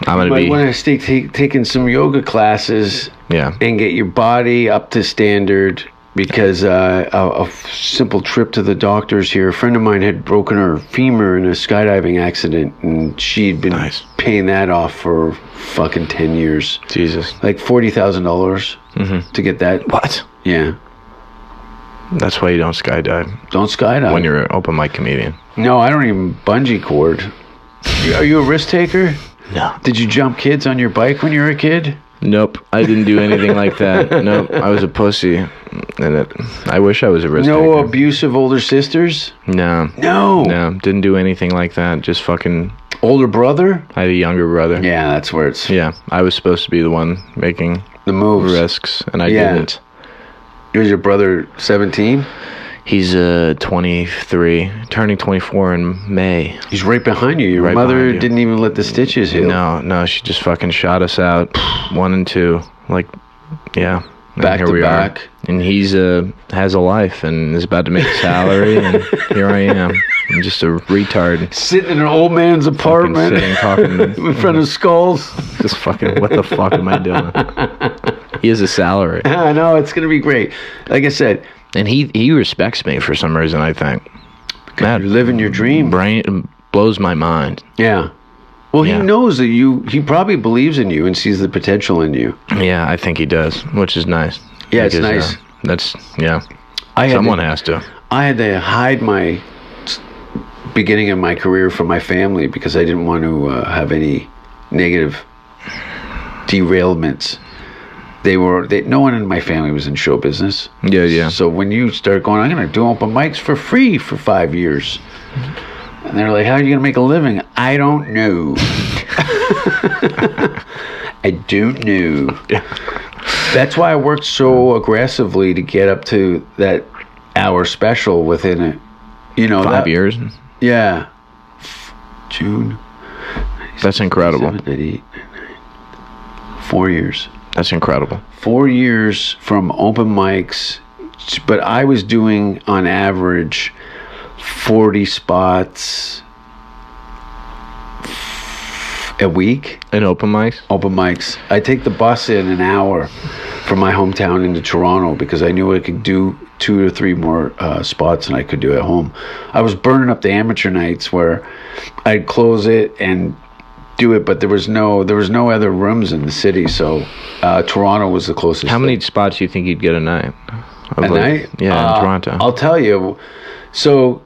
I'm gonna Might be. want to stay take, taking some yoga classes Yeah. and get your body up to standard because uh, a, a simple trip to the doctors here. A friend of mine had broken her femur in a skydiving accident, and she'd been Nice. paying that off for fucking ten years, Jesus. like forty thousand dollars to get that. Mm-hmm. What? Yeah, That's why you don't skydive don't skydive. when you're an open mic comedian. no, I don't even bungee cord. Are you a risk taker? No. Did you jump kids on your bike when you were a kid? Nope. I didn't do anything like that. Nope. I was a pussy, and it. I wish I was a risk No taker. abusive older sisters? No. No. No. Didn't do anything like that. Just fucking. Older brother? I had a younger brother. Yeah, that's where it's Yeah. I was supposed to be the one making the moves. risks, and I Yeah. didn't. Was your brother 17? He's uh 23, turning 24 in May. He's right behind you. Your Right mother you. didn't even let the stitches heal. No, no, she just fucking shot us out, one and two. Like, yeah. And Back to back. Are. And he's uh has a life and is about to make a salary, and here I am. I'm just a retard. Sitting in an old man's apartment Sitting talking. in front of skulls. Just fucking. What the fuck am I doing? He has a salary, I know it's gonna be great. Like I said, and he he respects me for some reason. I think. That you're living your dream. brain blows my mind. Yeah. Well, Yeah. he knows that you. He probably believes in you and sees the potential in you. Yeah, I think he does, which is nice. Yeah, it's nice. uh, that's yeah. I Someone to, has to. I had to hide my beginning of my career from my family because I didn't want to uh, have any negative derailments. They were. They, no one in my family was in show business. Yeah, yeah. So when you start going, I'm going to do open mics for free for five years. And they're like, how are you going to make a living? I don't know. I don't know. That's why I worked so aggressively to get up to that hour special within it. You know, Five that- years. Yeah. June. That's incredible. seven, eight, eight, nine, Four years. That's incredible. four years from open mics, but I was doing on average 40 spots a week. In open mics. Open mics. I take the bus in an hour from my hometown into Toronto because I knew I could do two or three more uh, spots than I could do at home. I was burning up the amateur nights where I'd close it and do it, but there was no there was no other rooms in the city, so uh, Toronto was the closest. How many thing. spots do you think you'd get a night? A like- night? Yeah, Uh, in Toronto. I'll tell you. So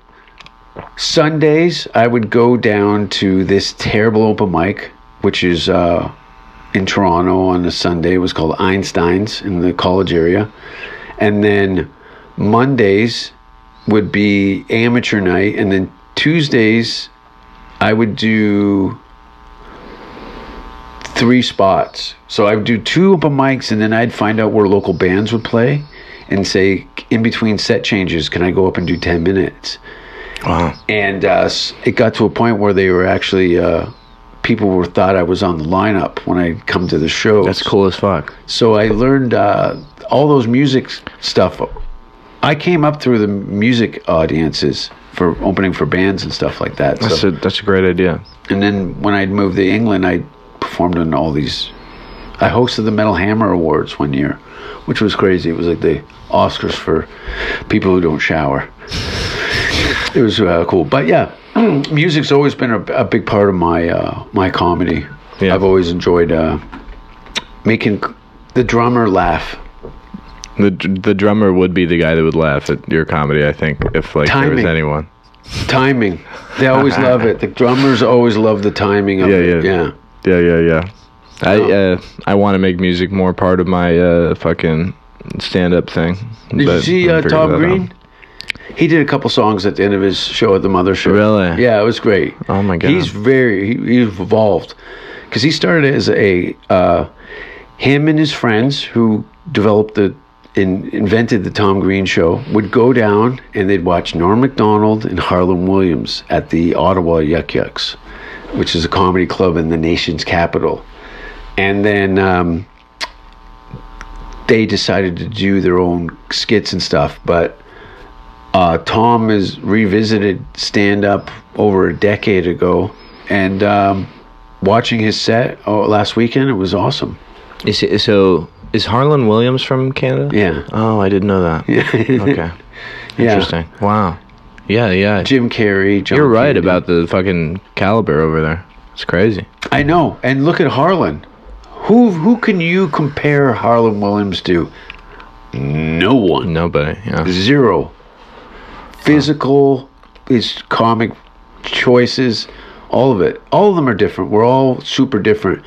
Sundays, I would go down to this terrible open mic, which is uh, in Toronto on a Sunday. It was called Einstein's in the college area, and then Mondays would be amateur night, and then Tuesdays I would do three spots. So I would do two open mics, and then I'd find out where local bands would play, and say in between set changes, can I go up and do ten minutes? wow. And uh, it got to a point where they were actually uh, people were thought I was on the lineup when I come to the show. That's cool as fuck. So I learned uh, all those music stuff. I came up through the music audiences for opening for bands and stuff like that. That's so, a that's a great idea. and then when I'd moved to England, I performed on all these. I hosted the Metal Hammer Awards one year, which was crazy. It was like the Oscars for people who don't shower. It was uh, cool, but yeah, music's always been a, a big part of my uh, my comedy. Yeah. I've always enjoyed uh, making the drummer laugh. The the drummer would be the guy that would laugh at your comedy. I think if like there was anyone. Timing, they always love it. The drummers always love the timing of Yeah, it. yeah. yeah. Yeah, yeah, yeah. I uh, I want to make music more part of my uh, fucking stand up thing. Did you see uh, Tom Green? out. He did a couple songs at the end of his show at the Mothership. Really? Yeah, it was great. Oh my God. He's very he, he's evolved because he started as a uh, him and his friends who developed the in, invented the Tom Green Show would go down and they'd watch Norm Macdonald and Harland Williams at the Ottawa Yuk Yuk's, which is a comedy club in the nation's capital, and then. Um, they decided to do their own skits and stuff, but uh, Tom has revisited stand up over a decade ago, and um, watching his set oh, last weekend, it was awesome. Is it, so is Harland Williams from Canada? Yeah. Oh, I didn't know that. okay. Yeah. Interesting. Wow. Yeah, yeah. Jim Carrey. John You're right Candy. about the fucking caliber over there. It's crazy. I know, and look at Harland. Who who can you compare Harland Williams to? No one. Nobody. Yeah. Zero. Physical, his comic choices, all of it. All of them are different. We're all super different.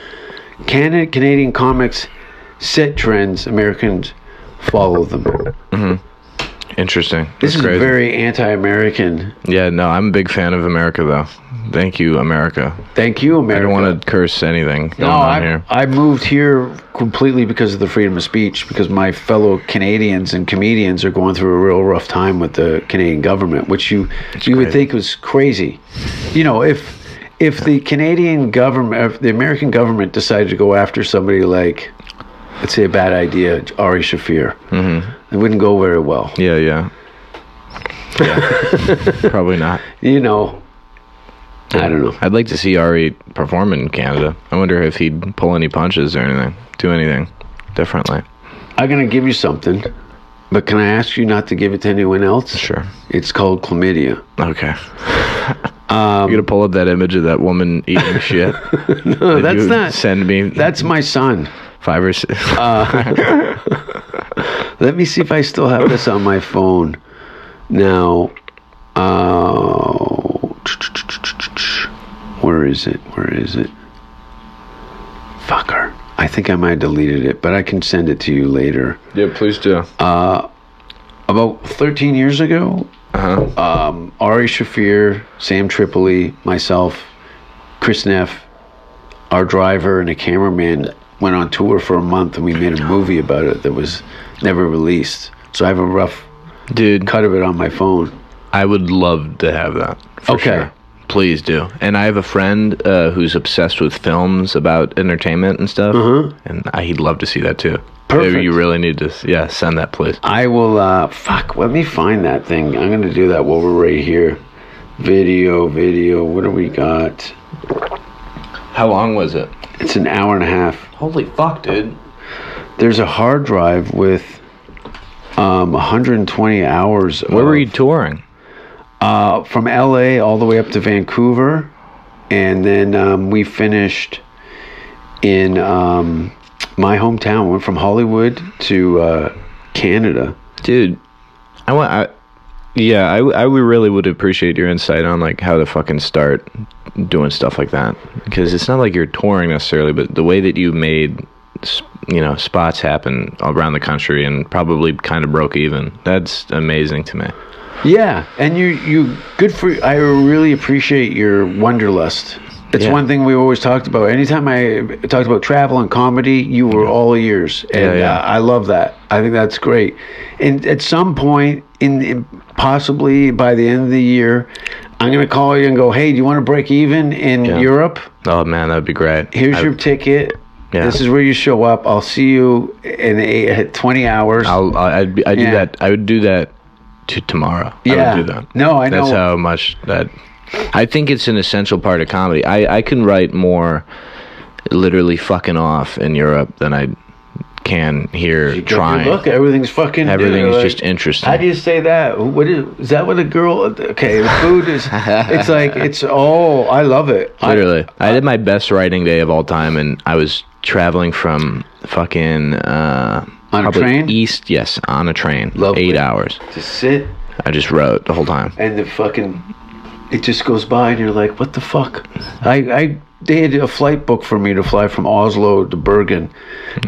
Canada, Canadian comics set trends. Americans follow them. Mm-hmm. Interesting. This That's is crazy. very anti-American. Yeah, no, I'm a big fan of America though. Thank you, America. Thank you, America. I don't want to curse anything going No, on I, here. I moved here completely because of the freedom of speech. Because my fellow Canadians and comedians are going through a real rough time with the Canadian government, which you you would think was crazy. You know, if if the Canadian government, if the American government decided to go after somebody like, let's say, a bad idea, Ari Shaffir, mm-hmm. it wouldn't go very well. Yeah, yeah. Yeah. Probably not. You know, I don't know. I'd like to see Ari perform in Canada. I wonder if he'd pull any punches or anything, do anything differently. I'm gonna give you something, but can I ask you not to give it to anyone else? Sure. It's called chlamydia. Okay. Um, You're gonna pull up that image of that woman eating shit. No, Did that's not. Send me That's my son. Five or six. Let me see if I still have this on my phone. Now, uh, where is it? Where is it? Fucker. I think I might have deleted it, but I can send it to you later. yeah, please do. About 13 years ago, Uh-huh. um, Ari Shaffir, Sam Tripoli, myself, Chris Neff, our driver, and a cameraman went on tour for a month, and we made a movie about it that was never released. So I have a rough Dude, cut of it on my phone. I would love to have that. Okay. Sure. Please do. And I have a friend uh, who's obsessed with films about entertainment and stuff, and I, he'd love to see that too. Perfect. Maybe You really need to, yeah, send that, please. I will. uh Fuck. Let me find that thing. I'm gonna do that while we're right here. Video, video. What do we got? How long was it? It's an hour and a half. Holy fuck, dude! There's a hard drive with um 120 hours. Where were of- you touring? Uh, from LA all the way up to Vancouver, and then um, we finished in um, my hometown. Went from Hollywood to uh, Canada. dude i went. I, yeah I, I really would appreciate your insight on like how to fucking start doing stuff like that because it's not like you're touring necessarily but the way that you made you know spots happen around the country and probably kind of broke even that's amazing to me Yeah, and you you good for. I really appreciate your wanderlust. It's Yeah. one thing we always talked about. Anytime I talked about travel and comedy, you were all ears, and Yeah. Uh, I love that. I think that's great. And at some point, in, in possibly by the end of the year, I'm going to call you and go, "Hey, do you want to break even in Yeah. Europe? oh man that'd be great Here's I, your ticket. Yeah. This is where you show up. I'll see you in eight, 20 hours." I'll, I'd, be- I'd do Yeah. that i would do that to tomorrow Yeah. i would do that No, I that's know. That's how much that i think it's an essential part of comedy i i can write more literally fucking off in europe than i can here You trying Look, everything's fucking. Everything is like- just interesting. How do you say that? What is? Is that what a girl? Okay, the food is. it's like it's. Oh, I love it. I- literally I, did my best writing day of all time and i was traveling from fucking uh On a train? east yes on a train Lovely. eight hours to sit i just wrote the whole time and the fucking. It just goes by and you're like, what the fuck? I I they had a flight book for me to fly from Oslo to Bergen,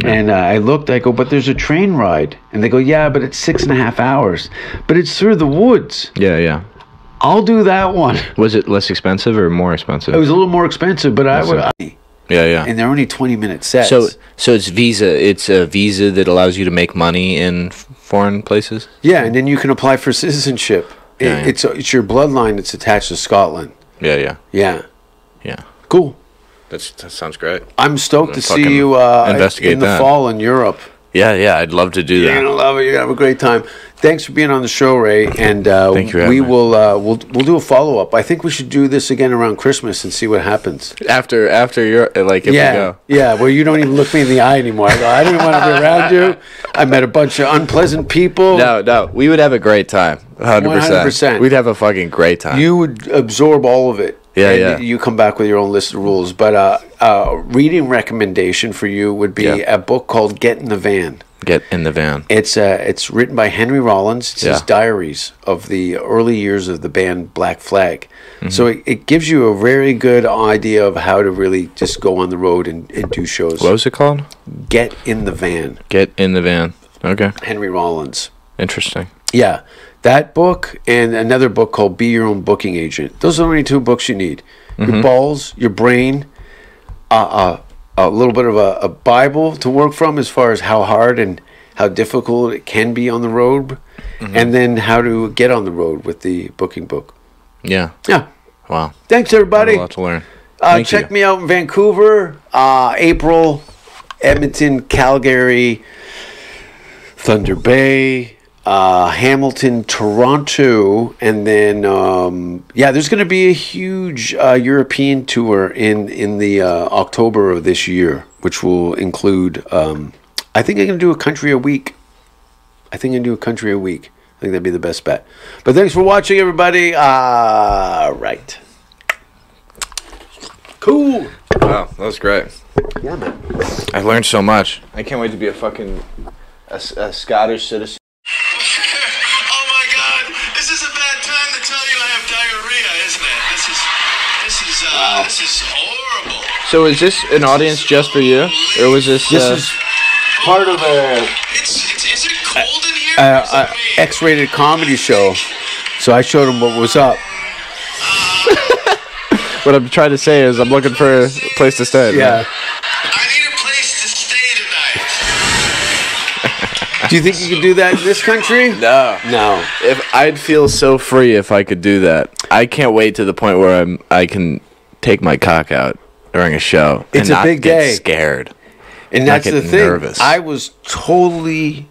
and uh, I looked. I go, but there's a train ride, and they go, yeah, but it's six and a half hours, but it's through the woods. yeah yeah I'll do that one. was it less expensive or more expensive It was a little more expensive, but I would. I, yeah yeah And they're only twenty minute sets. So, so it's visa. It's a visa that allows you to make money in foreign places. Yeah, and then you can apply for citizenship. It, Yeah, yeah. It's it's your bloodline that's attached to Scotland. Yeah, yeah, Yeah, yeah. cool. That's that sounds great. I'm stoked to see you uh, investigate in the that. fall in Europe. Yeah, yeah. I'd love to do that. You're gonna love it. You're gonna have a great time. Thanks for being on the show, Ray. And uh, Thank you we will uh, we'll we'll do a follow up. I think we should do this again around Christmas and see what happens. After after your like if yeah, we go. yeah. Where you don't even look me in the eye anymore. I go. I didn't want to be around you. I met a bunch of unpleasant people. No, no, we would have a great time. Hundred 100%. percent. We'd have a fucking great time. you would absorb all of it. Yeah, and yeah. You come back with your own list of rules. But uh, uh, reading recommendation for you would be Yeah. a book called Get in the Van. Get in the van. It's uh, it's written by Henry Rollins. It's his diaries of the early years of the band Black Flag. Mm-hmm. So it, it gives you a very good idea of how to really just go on the road and, and do shows. What was it called? Get in the Van. Get in the van. Okay, Henry Rollins. interesting. Yeah, that book and another book called "Be Your Own Booking Agent." Those are the only two books you need. Your balls, your brain, uh, uh, a little bit of a, a Bible to work from as far as how hard and how difficult it can be on the road, and then how to get on the road with the booking book. Yeah. Yeah. Wow. Thanks, everybody. a lot to learn. Uh, check you. me out in Vancouver, uh, April, Edmonton, Calgary, Thunder Bay, uh, Hamilton, Toronto, and then um, yeah, there's going to be a huge uh, European tour in in the uh, October of this year, which will include. Um, I think I'm going to do a country a week. I think I'm going to do a country a week. I think that'd be the best bet. But thanks for watching, everybody. Uh, right. Cool. Wow, that was great. Yeah, man. I learned so much. I can't wait to be a fucking a, a Scottish citizen. So is this an audience just for you, or was this? This uh, is part of a, It's, it's is it cold in here? a, Or is it a me? X-rated comedy show. So I showed him what was up. what I'm trying to say is I'm looking for a place to stay. Yeah. I need a place to stay tonight. Do you think you could do that in this country? No. No. If I'd feel so free if I could do that. I can't wait to the point where I'm I can take my cock out during a show. It's and a big day. Scared. And that's the thing. nervous. I was totally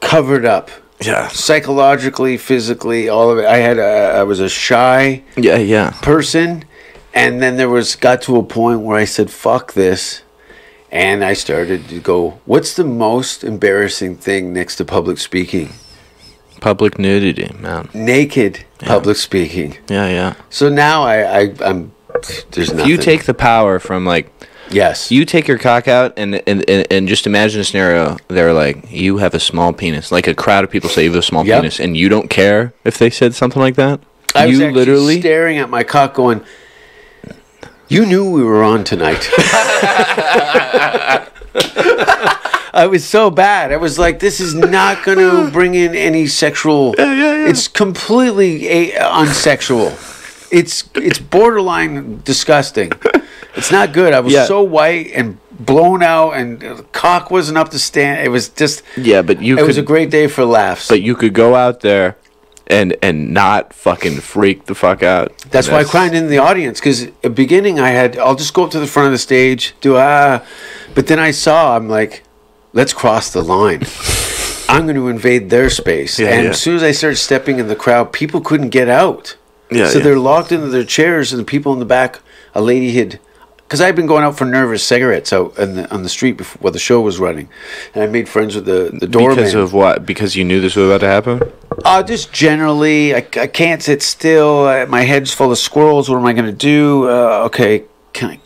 covered up. Yeah. Psychologically, physically, all of it. I had a, I was a shy Yeah. Yeah. person and then there was got to a point where I said fuck this and I started to go what's the most embarrassing thing next to public speaking Public nudity, man. naked public speaking Yeah. Yeah. so now I, I I'm there's nothing If you take the power from like yes you take your cock out and, and and and just imagine a scenario they're like you have a small penis like a crowd of people say you have a small Yep. penis and you don't care if they said something like that I was you actually literally staring at my cock going you knew we were on tonight I was so bad. I was like, "This is not going to bring in any sexual. Yeah, yeah, yeah. It's completely a- unsexual. It's it's borderline disgusting. It's not good. I was Yeah. so white and blown out, and the cock wasn't up to stand. It was just. yeah but you It could was a great day for laughs. but you could go out there and and not fucking freak the fuck out That's why I cried in the audience because at the beginning I had I'll just go up to the front of the stage do ah, but then I saw I'm like, let's cross the line. I'm going to invade their space, Yeah, and yeah. as soon as I started stepping in the crowd, people couldn't get out. Yeah, so yeah. they're locked into their chairs, and the people in the back, a lady had. Because I'd been going out for nervous cigarettes out on the, on the street before while the show was running, and I made friends with the the doorman. because of what because you knew this was about to happen Uh, just generally, I, I can't sit still. Uh, my head's full of squirrels. What am I going to do? Uh, okay, can I?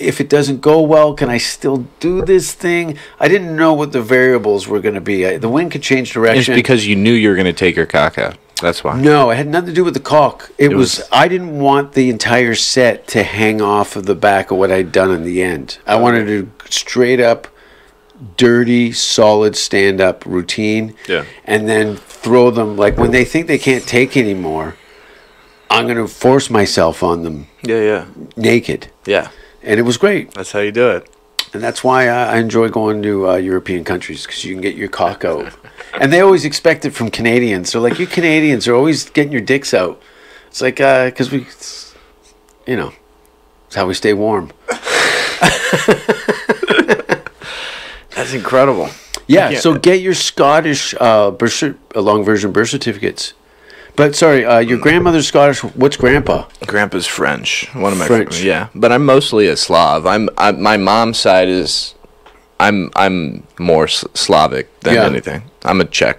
If it doesn't go well, can I still do this thing? I didn't know what the variables were going to be. I, the wind could change direction. it's because you knew you were going to take your cock out that's why no, it had nothing to do with the caulk. It, was, was- I didn't want the entire set to hang off of the back of what I'd done in the end. I wanted to straight up, dirty, solid stand up routine. Yeah. And then throw them like when they think they can't take anymore. I'm going to force myself on them yeah yeah naked, yeah and it was great. that's how you do it And that's why I, I enjoy going to uh, European countries because you can get your cock out. and they always expect it from Canadians. They're like, you Canadians are always getting your dicks out. It's like, because we, it's, you know, it's how we stay warm. that's incredible Yeah, Yeah. so get your Scottish uh, birth cer- uh, long version birth certificates. But sorry, uh, your grandmother's Scottish. What's grandpa? Grandpa's French. One of my French. Yeah, but I'm mostly a Slav. I'm I, my mom's side is, I'm I'm more Slavic than Yeah. anything. I'm a Czech.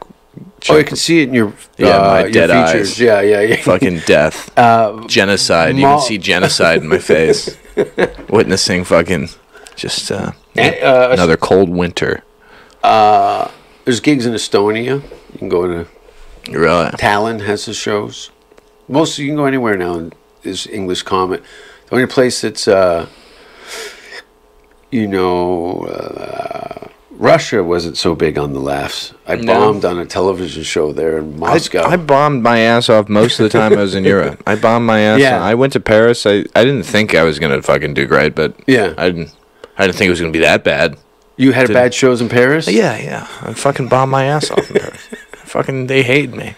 Oh, you can see it in your Yeah, uh, my dead features. eyes. Yeah, yeah, yeah. fucking death, Uh, genocide. you can see genocide in my face. Witnessing fucking just uh, And, uh, another cold winter. there's gigs in Estonia. You can go to Really? Tallinn has the shows. Most you can go anywhere now. Is English Comet the only place that's uh, you know uh, Russia wasn't so big on the laughs. I No. bombed on a television show there in I, Moscow. I bombed my ass off most of the time I was in Europe. I bombed my ass. Yeah. off. I went to Paris. I, I didn't think I was gonna fucking do great, but Yeah. I didn't. I didn't think it was gonna be that bad. you had did- bad shows in Paris. Yeah, yeah. I fucking bombed my ass off in Paris. fucking, they hate me.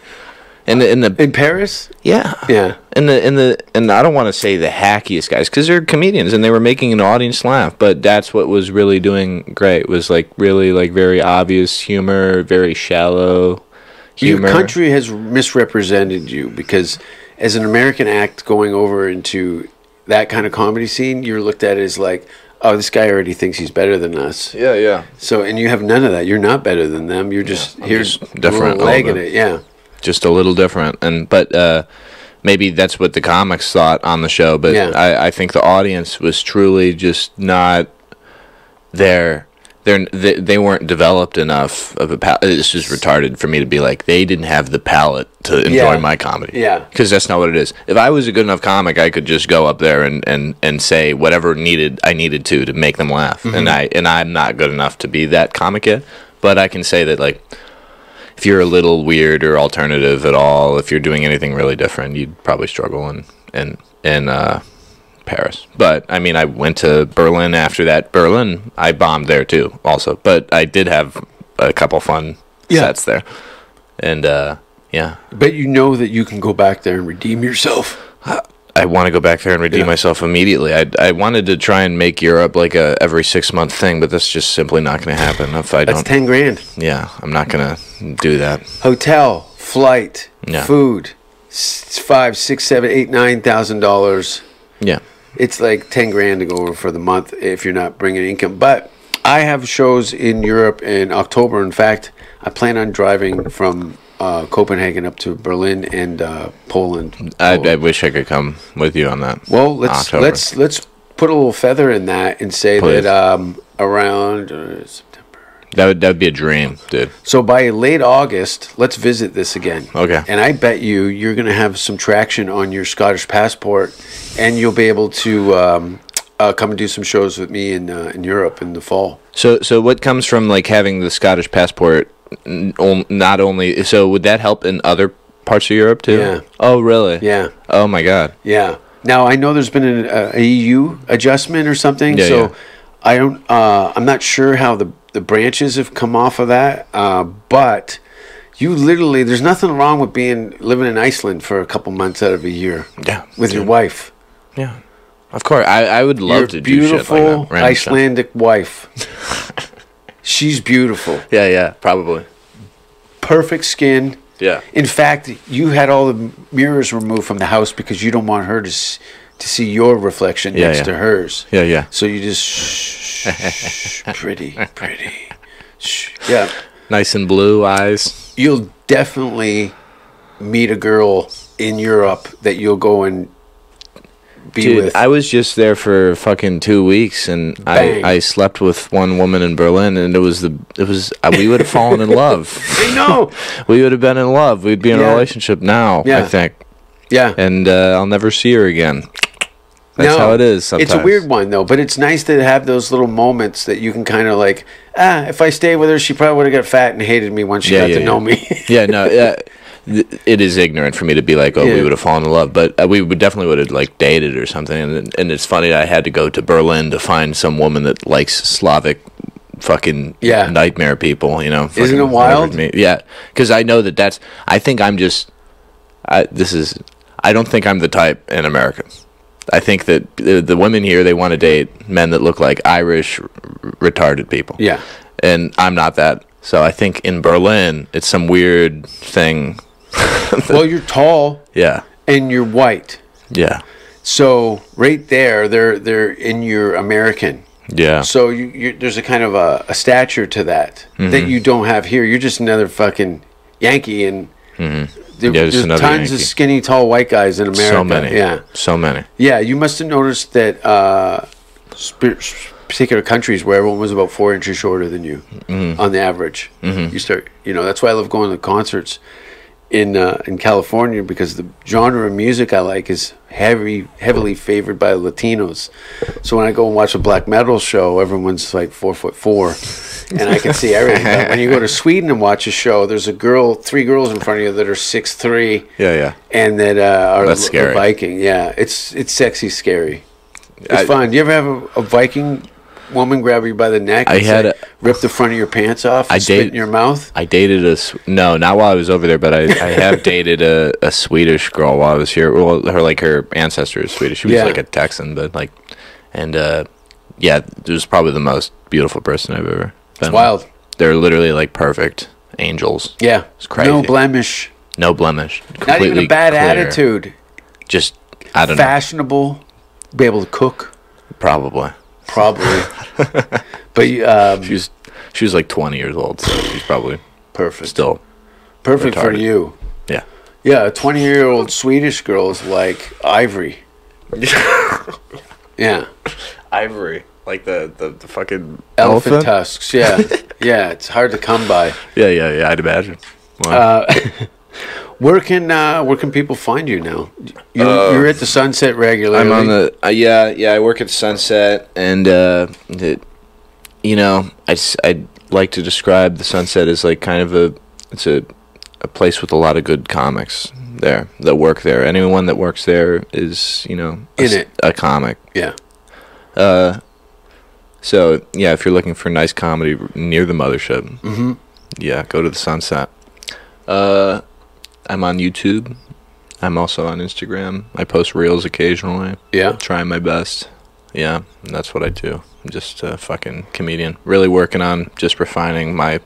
In the in the In Paris. yeah Yeah. In the in the and I don't want to say the hackiest guys because they're comedians and they were making an audience laugh, but that's what was really doing great was like really like very obvious humor, very shallow humor. Your country has misrepresented you because, as an American act going over into that kind of comedy scene, you're looked at as like, oh, this guy already thinks he's better than us. yeah, yeah. So, and you have none of that. You're not better than them. You're just I'm here, just different, different a leg in it. Yeah. just a little different and but uh maybe that's what the comics thought on the show but Yeah. I, I think the audience was truly just not there they're, they, they weren't developed enough of a palate. It's just retarded for me to be like they didn't have the palate to enjoy Yeah. my comedy. Yeah. because that's not what it is. If I was a good enough comic, I could just go up there and, and, and say whatever needed I needed to to make them laugh. Mm-hmm. And I and I'm not good enough to be that comic yet. But I can say that like if you're a little weird or alternative at all, if you're doing anything really different, you'd probably struggle in in in uh, Paris. But I mean, I went to Berlin after that. Berlin, I bombed there too, also. But I did have a couple fun Yeah. sets there, and uh, yeah, But you know that you can go back there and redeem yourself. I want to go back there and redeem Yeah. myself immediately. I I wanted to try and make Europe like a every six month thing, but that's just simply not going to happen if I That's don't. ten grand. yeah, I'm not going to do that. Hotel, flight, Yeah. food, five, six, seven, eight, nine thousand dollars. Yeah. it's like 10 grand to go over for the month if you're not bringing income but i have shows in europe in october in fact i plan on driving from uh, copenhagen up to berlin and uh, poland I, I wish I could come with you on that. well let's October. let's let's put a little feather in that and say Please. that um, around uh, september That would that would be a dream, dude. so by late august let's visit this again Okay. and i bet you you're going to have some traction on your scottish passport and you'll be able to um, uh, come and do some shows with me in uh, in europe in the fall So so what comes from like having the Scottish passport? Not only so would that help in other parts of Europe too? Yeah. Oh really? Yeah, Oh my god. yeah. Now I know there's been an uh, EU adjustment or something, Yeah, so yeah. I don't. Uh, I'm not sure how the the branches have come off of that, uh, but you literally there's nothing wrong with being living in Iceland for a couple months out of a year Yeah. with your wife, Yeah. Of course, I, I would love your to do shit like beautiful that. stuff. Icelandic wife. She's beautiful, Yeah, yeah, probably. perfect skin. Yeah. In fact, you had all the mirrors removed from the house because you don't want her to s- to see your reflection Yeah, next yeah. to hers. Yeah, yeah. So you just shh, shh, pretty, pretty. Shh. Yeah, Nice and blue eyes. you'll definitely meet a girl in Europe that you'll go and be Dude, with. I was just there for fucking two weeks, and Bang. I, I slept with one woman in Berlin, and it was the it was uh, we would have fallen in love. I know. we would have been in love. We'd be in Yeah. a relationship now. I think, Yeah. and uh, I'll never see her again. That's No, how it is. Sometimes. It's a weird one though, but it's nice to have those little moments that you can kind of like, ah, if I stayed with her, she probably would have got fat and hated me once she Yeah, got yeah, to know me. yeah, no, yeah, it is ignorant for me to be like, oh, we would have fallen in love, but uh, we would definitely would have like dated or something. And and it's funny I had to go to Berlin to find some woman that likes Slavic fucking Yeah. nightmare people. You know, Isn't it wild? Me. Yeah, because I know that that's. I think I'm just. I this is. I don't think I'm the type in America. I think that the, the women here they want to date men that look like Irish r- retarded people yeah. and I'm not that. So I think in Berlin, it's some weird thing. Well, you're tall Yeah, and you're white. yeah, So right there, they're they're in your American. yeah. So you, you there's a kind of a, a stature to that Mm-hmm. that you don't have here. You're just another fucking Yankee, and Mm-hmm. Yeah, there's tons of skinny, tall white guys in America. so many. Yeah, so many. yeah. You must have noticed that uh, sp- particular countries where everyone was about four inches shorter than you Mm-hmm. on the average. You start, you know, that's why I love going to concerts in uh, in California because the genre of music I like is heavy, heavily favored by Latinos. So when I go and watch a black metal show, everyone's like four foot four, and I can see everything. But when you go to Sweden and watch a show, there's a girl, three girls in front of you that are six three, Yeah, yeah. and that uh, are That's l- scary. Viking. Yeah, it's it's sexy, scary. It's I- fun. Do you ever have a, a Viking woman grab you by the neck? I and had say, a- rip the front of your pants off. And I spit in your mouth. I dated a no, not while I was over there, but I, I have dated a, a Swedish girl while I was here. Well, her like her ancestor is Swedish. She was Yeah. like a Texan, but like, and uh, yeah, it was probably the most beautiful person I've ever been. with. Wild. They're literally like perfect angels. Yeah, It's crazy. no blemish, No blemish. not even a bad clear. attitude. Just I don't know. Fashionable, be able to cook, Probably. Probably. but you, um, She was she was like 20 years old, so she's probably perfect. still Perfect for you. yeah. Yeah, a 20 year old Swedish girl is like ivory. yeah. Ivory, like the the, the fucking Elephant, tusks. Yeah. yeah, it's hard to come by. Yeah, yeah, yeah. I'd imagine. Wow. Uh, where can uh, where can people find you now? You, you're at the Sunset regularly. I'm on the uh, yeah yeah. I work at Sunset, and uh, it, you know, I s- I'd like to describe the Sunset as like kind of a it's a a place with a lot of good comics there that work there. Anyone that works there is you know a, In it. a comic. Yeah. Uh, so yeah, if you're looking for nice comedy near the mothership, Mm-hmm. yeah, go to the Sunset. Uh, I'm on YouTube. I'm also on Instagram. I post reels occasionally. Yeah. Trying my best. Yeah, and that's what I do. I'm just a fucking comedian. Really working on just refining my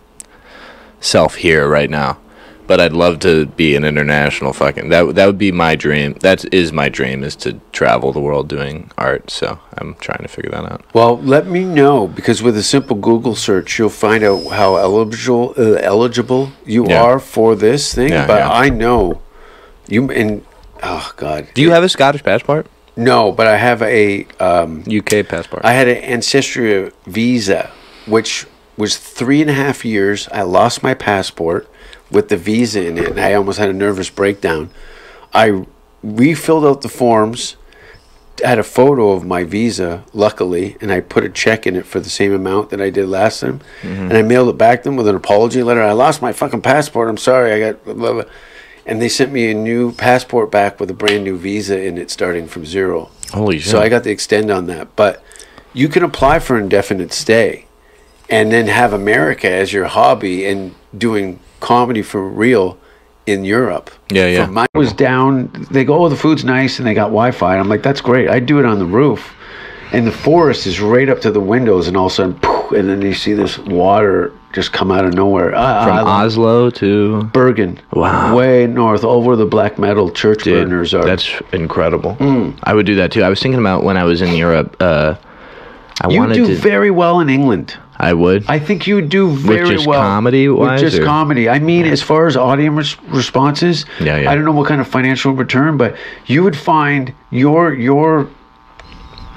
self here right now. But I'd love to be an international fucking that that would be my dream. That is my dream is to travel the world doing art. So I'm trying to figure that out. Well, let me know because with a simple Google search, you'll find out how eligible uh, eligible you Yeah. are for this thing. Yeah, but yeah. I know you and oh god, Do you have a Scottish passport? no? But I have a um, UK passport. I had an ancestry visa, which was three and a half years. I lost my passport with the visa in it, and I almost had a nervous breakdown. I refilled out the forms, had a photo of my visa, luckily, and I put a check in it for the same amount that I did last time, mm-hmm. and I mailed it back to them with an apology letter. I lost my fucking passport. I'm sorry. I got blah, blah, blah. And they sent me a new passport back with a brand new visa in it, starting from zero. Holy shit! So I got the extend on that. But you can apply for indefinite stay and then have America as your hobby and doing comedy for real in Europe. Yeah, yeah. From my- I was down, they go, oh, the food's nice and they got Wi Fi. I'm like, that's great. I do it on the roof. And the forest is right up to the windows, and all of a sudden, poof, and then you see this water just come out of nowhere. I, from I Oslo to Bergen. Wow. Way north, over the black metal church Dude, burners are. That's incredible. Mm. I would do that too. I was thinking about when I was in Europe. Uh, I you wanted do to. very well in England. I would. I think you do very just well comedy-wise, With just or- comedy. I mean, as far as audience res- responses, Yeah, yeah. I don't know what kind of financial return, but you would find your your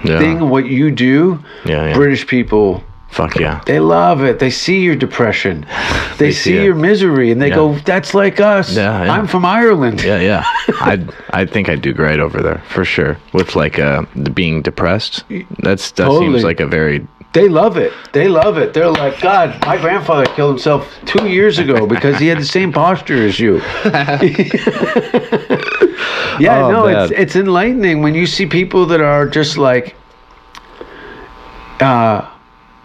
yeah. thing, what you do. Yeah, yeah. British people, Fuck yeah. they love it. They see your depression, they, see see your misery, and they Yeah. go, "That's like us. Yeah, yeah. I'm from Ireland." Yeah, yeah. I I think I'd do great over there for sure. With like uh being depressed. That's that Totally. seems like a very They love it. They love it. They're like, God, my grandfather killed himself two years ago because he had the same posture as you. yeah, Oh, no, it's man. it's enlightening when you see people that are just like, uh,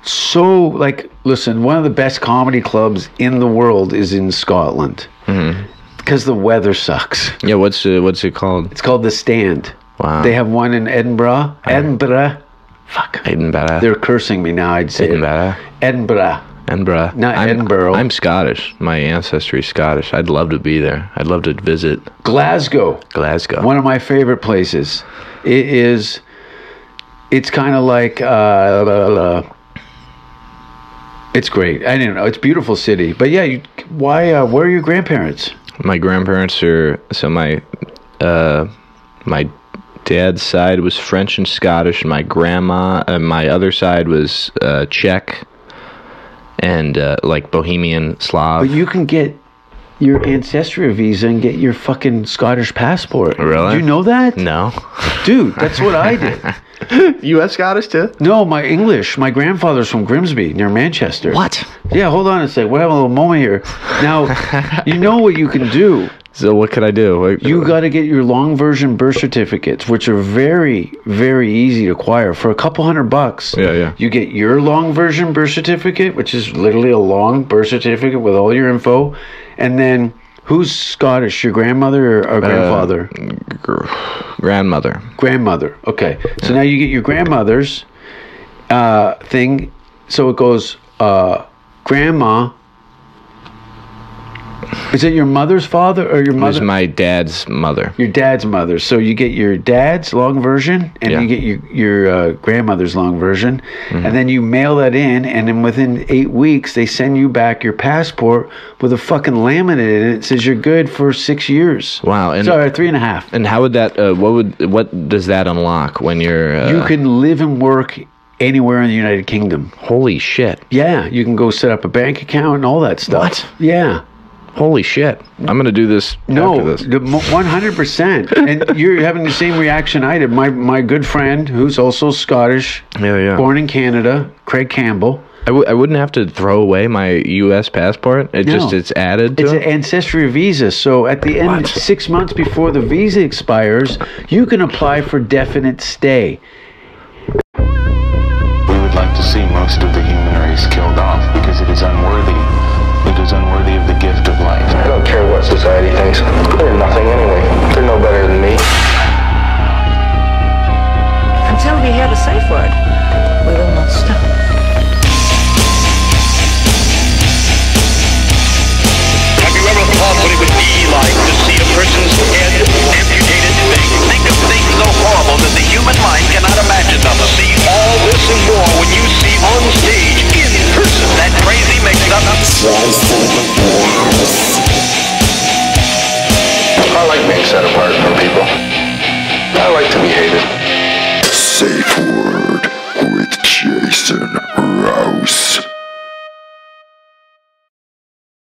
so like. Listen, one of the best comedy clubs in the world is in Scotland because the weather sucks. yeah. What's uh, what's it called? It's called the Stand. Wow. They have one in Edinburgh. Edinburgh. Fuck. Edinburgh. They're cursing me now. I'd say. Edinburgh. Edinburgh. Edinburgh. Not I'm, Edinburgh. I'm Scottish. My ancestry is Scottish. I'd love to be there. I'd love to visit Glasgow. Glasgow. One of my favorite places. It is. It's kind of like. Uh, la- la- it's great. I don't know. It's a beautiful city. But yeah, you, why? Uh, where are your grandparents? my grandparents are so my uh my dad's side was French and Scottish, and my grandma, uh, my other side was uh, Czech and uh, like Bohemian Slav. But you can get your ancestry visa and get your fucking Scottish passport. Really? Do you know that? No. Dude, that's what I did. U.S. Scottish too. No, my English. My grandfather's from Grimsby near Manchester. What? Yeah, hold on a sec. We're having a little moment here. Now, you know what you can do. So what could I do? What- You got to get your long version birth certificates, which are very, very easy to acquire for a couple hundred bucks. Yeah, yeah. You get your long version birth certificate, which is literally a long birth certificate with all your info, and then who's Scottish? Your grandmother or, or grandfather? gr- grandmother. grandmother. Okay, so now you get your grandmother's uh, thing. So it goes uh, grandma. Is it your mother's father or your It was mother? my dad's mother. your dad's mother. So you get your dad's long version, and Yeah. you get your your uh, grandmother's long version, Mm-hmm. and then you mail that in, and then within eight weeks they send you back your passport with a fucking laminate in it. It says you're good for six years. Wow, and- sorry, three and a half. And how would that? Uh, what would? What does that unlock when you're? Uh, you can live and work anywhere in the United Kingdom. Holy shit! Yeah, you can go set up a bank account and all that stuff. What? Yeah. Holy shit! I'm gonna do this after No, this. one hundred percent, and you're having the same reaction I did. My my good friend, who's also Scottish, Yeah, yeah. born in Canada, Craig Campbell. I, w- I wouldn't have to throw away my U.S. passport. It just it's added to It's an ancestry visa. So at the end, What? six months before the visa expires, you can apply for definite stay. We would like to see most of the human race killed off because it is unworthy. What society thinks. They're nothing anyway. They're no better than me. Until we hear the safe word, we will not stop. Have you ever thought what it would be like to see a person's head amputated? Think, think of things so horrible that the human mind cannot imagine them. See all this and more when you see on stage, in person, that crazy mix-up. I like being set apart from people. I like to be hated. Safe word with Jason Rouse.